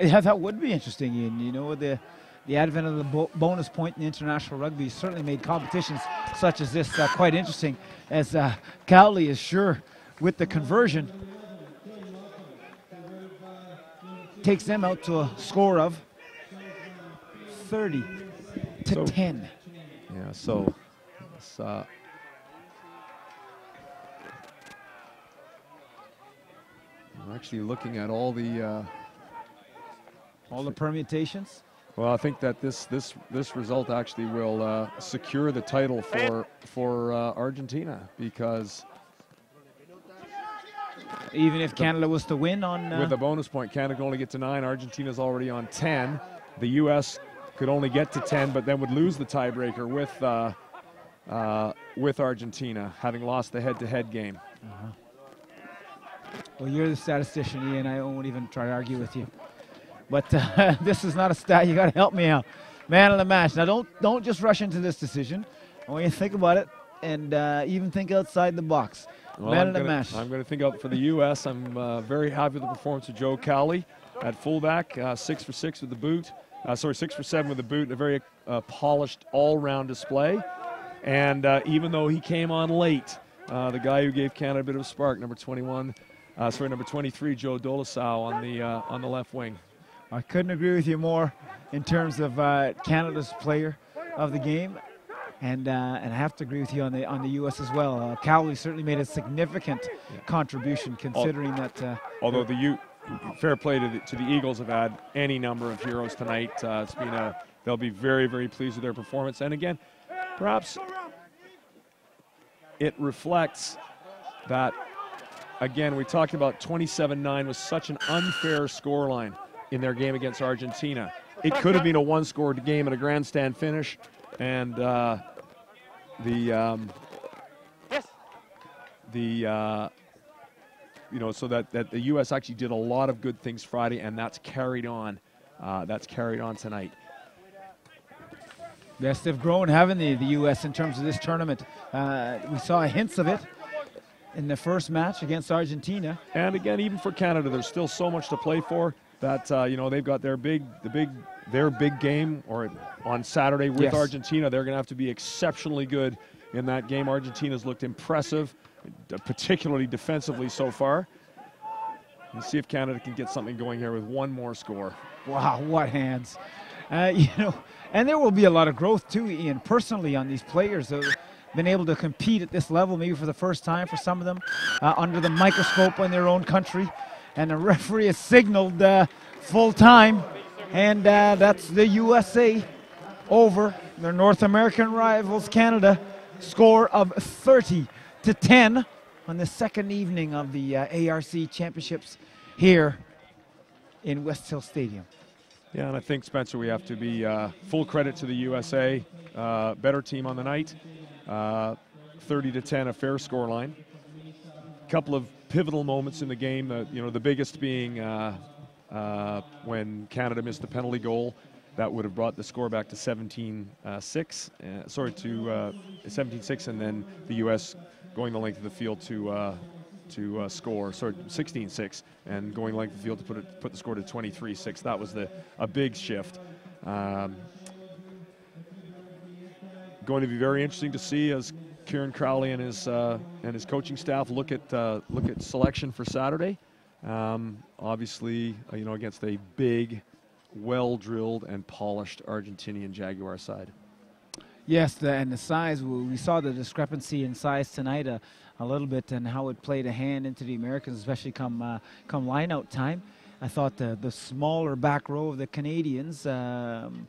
Yeah, that would be interesting, Ian. You know, the the advent of the bo- bonus point in international rugby certainly made competitions such as this uh, quite interesting. As uh, Cowley is sure with the conversion, takes them out to a score of 30 to So- 10. Yeah. So. It's, uh, I'm actually looking at all the. Uh, All the permutations. Well, I think that this this this result actually will uh, secure the title for for uh, Argentina because Even if Canada was to win on. Uh, with a bonus point, Canada could only get to nine. Argentina's already on ten. The U.S. could only get to ten, but then would lose the tiebreaker with uh, uh, with Argentina, having lost the head-to-head game. Well, you're the statistician, Ian. I won't even try to argue with you. But uh, this is not a stat. You got to help me out. Man of the match. Now, don't don't just rush into this decision. I want you to think about it and uh, even think outside the box. Well, Man I'm of the gonna, match. I'm going to think up for the U.S. I'm uh, very happy with the performance of Joe Cowley at fullback, uh, six for six with the boot. Uh, sorry, six for seven with the boot, and a very uh, polished all-round display. And uh, even though he came on late, uh, the guy who gave Canada a bit of a spark, number 21, uh, sorry, number 23, Joe Dolasau on the uh, on the left wing. I couldn't agree with you more in terms of uh, Canada's player of the game, and uh, and I have to agree with you on the on the U.S. as well. Uh, Cowley certainly made a significant contribution, considering that. Uh, Although the U, fair play to the, to the Eagles have had any number of heroes tonight. Uh, it's been a they'll be very very pleased with their performance. And again, perhaps it reflects that. Again, we talked about 27-9 was such an unfair scoreline in their game against Argentina. It could have been a one-score game and a grandstand finish, and uh, the um, the uh, you know, so that, that the U.S. actually did a lot of good things Friday, and that's carried on. Uh, that's carried on tonight. Yes, they've grown, haven't they, the U.S. in terms of this tournament? Uh, we saw hints of it in the first match against Argentina. And again, even for Canada, there's still so much to play for. That uh, you know they've got their big, the big, their big game, or on Saturday with Yes. Argentina. They're going to have to be exceptionally good in that game. Argentina's looked impressive, particularly defensively so far. Let's see if Canada can get something going here with one more score. Wow, what hands! Uh, you know, and there will be a lot of growth too, Ian. Personally, on these players that have been able to compete at this level, maybe for the first time for some of them, uh, under the microscope in their own country, and the referee has signaled uh, full time, and uh, that's the USA over their North American rivals, Canada. Score of 30 to 10 on the second evening of the uh, ARC Championships here in Westhills Stadium. Yeah, and I think Spencer, we have to be uh, full credit to the USA. Uh, better team on the night, uh, 30 to 10, a fair score line. Couple of pivotal moments in the game. Uh, you know, the biggest being uh, uh, when Canada missed the penalty goal. That would have brought the score back to 17-6. Uh, sorry, to 17-6, and then the U.S. going the length of the field to to uh, score, sorry, 16-6, and going length of the field to put it put the score to 23-6. That was the a big shift. Um, going to be very interesting to see as Kieran Crowley and his uh, and his coaching staff look at uh, look at selection for Saturday. Um, obviously, uh, you know, against a big, well-drilled and polished Argentinian Jaguar side. Yes, the, and the size, we saw the discrepancy in size tonight a, a little bit and how it played a hand into the Americans, especially come uh, come line-out time. I thought the, the smaller back row of the Canadians, um,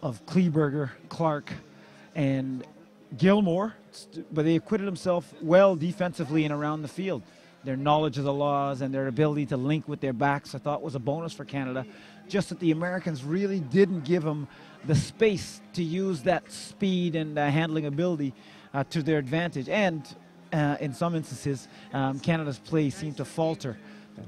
of Kleeberger, Clark, and Gilmour, but they acquitted themselves well defensively and around the field. Their knowledge of the laws and their ability to link with their backs, I thought was a bonus for Canada. Just that the Americans really didn't give them the space to use that speed and uh, handling ability uh, to their advantage. And uh, in some instances, um, Canada's play seemed to falter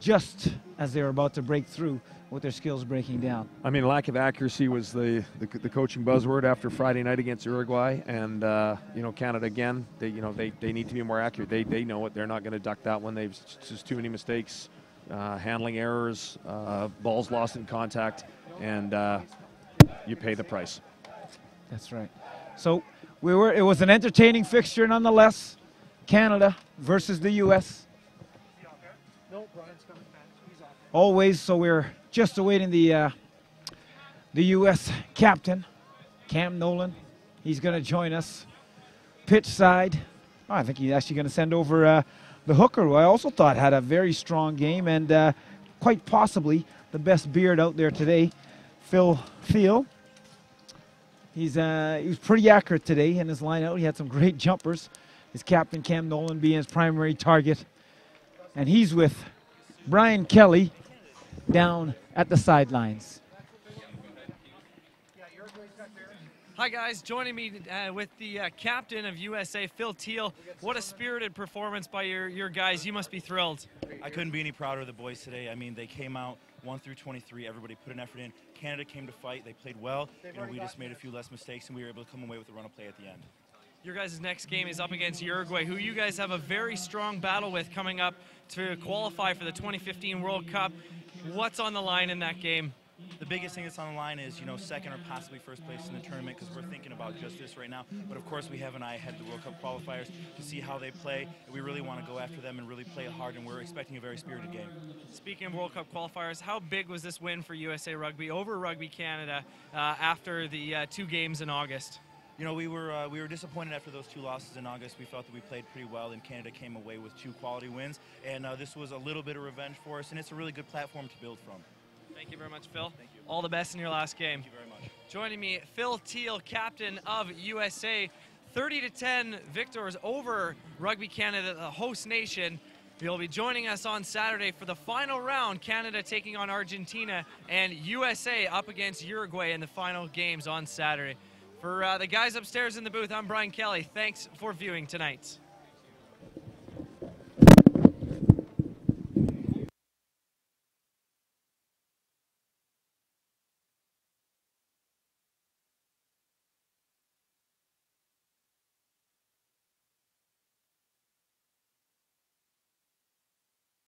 just as they were about to break through with their skills breaking down. I mean, lack of accuracy was the, the, the coaching buzzword after Friday night against Uruguay, and uh, you know Canada again. They you know they, they need to be more accurate. They they know it. They're not going to duck that one. They've just too many mistakes, uh, handling errors, uh, balls lost in contact, and uh, you pay the price. That's right. So we were. It was an entertaining fixture nonetheless. Canada versus the U.S. Always. So we're just awaiting the uh, the U.S. captain, Cam Dolan. He's going to join us pitch side. Oh, I think he's actually going to send over uh, the hooker, who I also thought had a very strong game and uh, quite possibly the best beard out there today, Phil Thiel. He's uh, he was pretty accurate today in his lineout. He had some great jumpers. His captain Cam Dolan being his primary target, and he's with Brian Kelly down at the sidelines. Hi guys, joining me uh, with the uh, captain of USA, Phil Thiel. What a spirited performance by your, your guys. You must be thrilled. I couldn't be any prouder of the boys today. I mean, they came out 1 through 23. Everybody put an effort in. Canada came to fight. They played well. and we just made a few less mistakes, and we were able to come away with a run of play at the end. Your guys' next game is up against Uruguay, who you guys have a very strong battle with coming up to qualify for the 2015 World Cup. What's on the line in that game? The biggest thing that's on the line is, you know, second or possibly first place in the tournament because we're thinking about just this right now. But of course, we have an eye ahead of the World Cup qualifiers to see how they play. And we really want to go after them and really play hard, and we're expecting a very spirited game. Speaking of World Cup qualifiers, how big was this win for USA Rugby over Rugby Canada uh, after the uh, two games in August? You know, we were uh, we were disappointed after those two losses in August. We felt that we played pretty well, and Canada came away with two quality wins. And uh, this was a little bit of revenge for us, and it's a really good platform to build from. Thank you very much, Phil. Thank you. All the best in your last game. Thank you very much. Joining me, Phil Thiel, captain of USA. 30 to 10 victors over Rugby Canada, the host nation. He'll be joining us on Saturday for the final round. Canada taking on Argentina and USA up against Uruguay in the final games on Saturday. For uh, the guys upstairs in the booth, I'm Brian Kelly. Thanks for viewing tonight.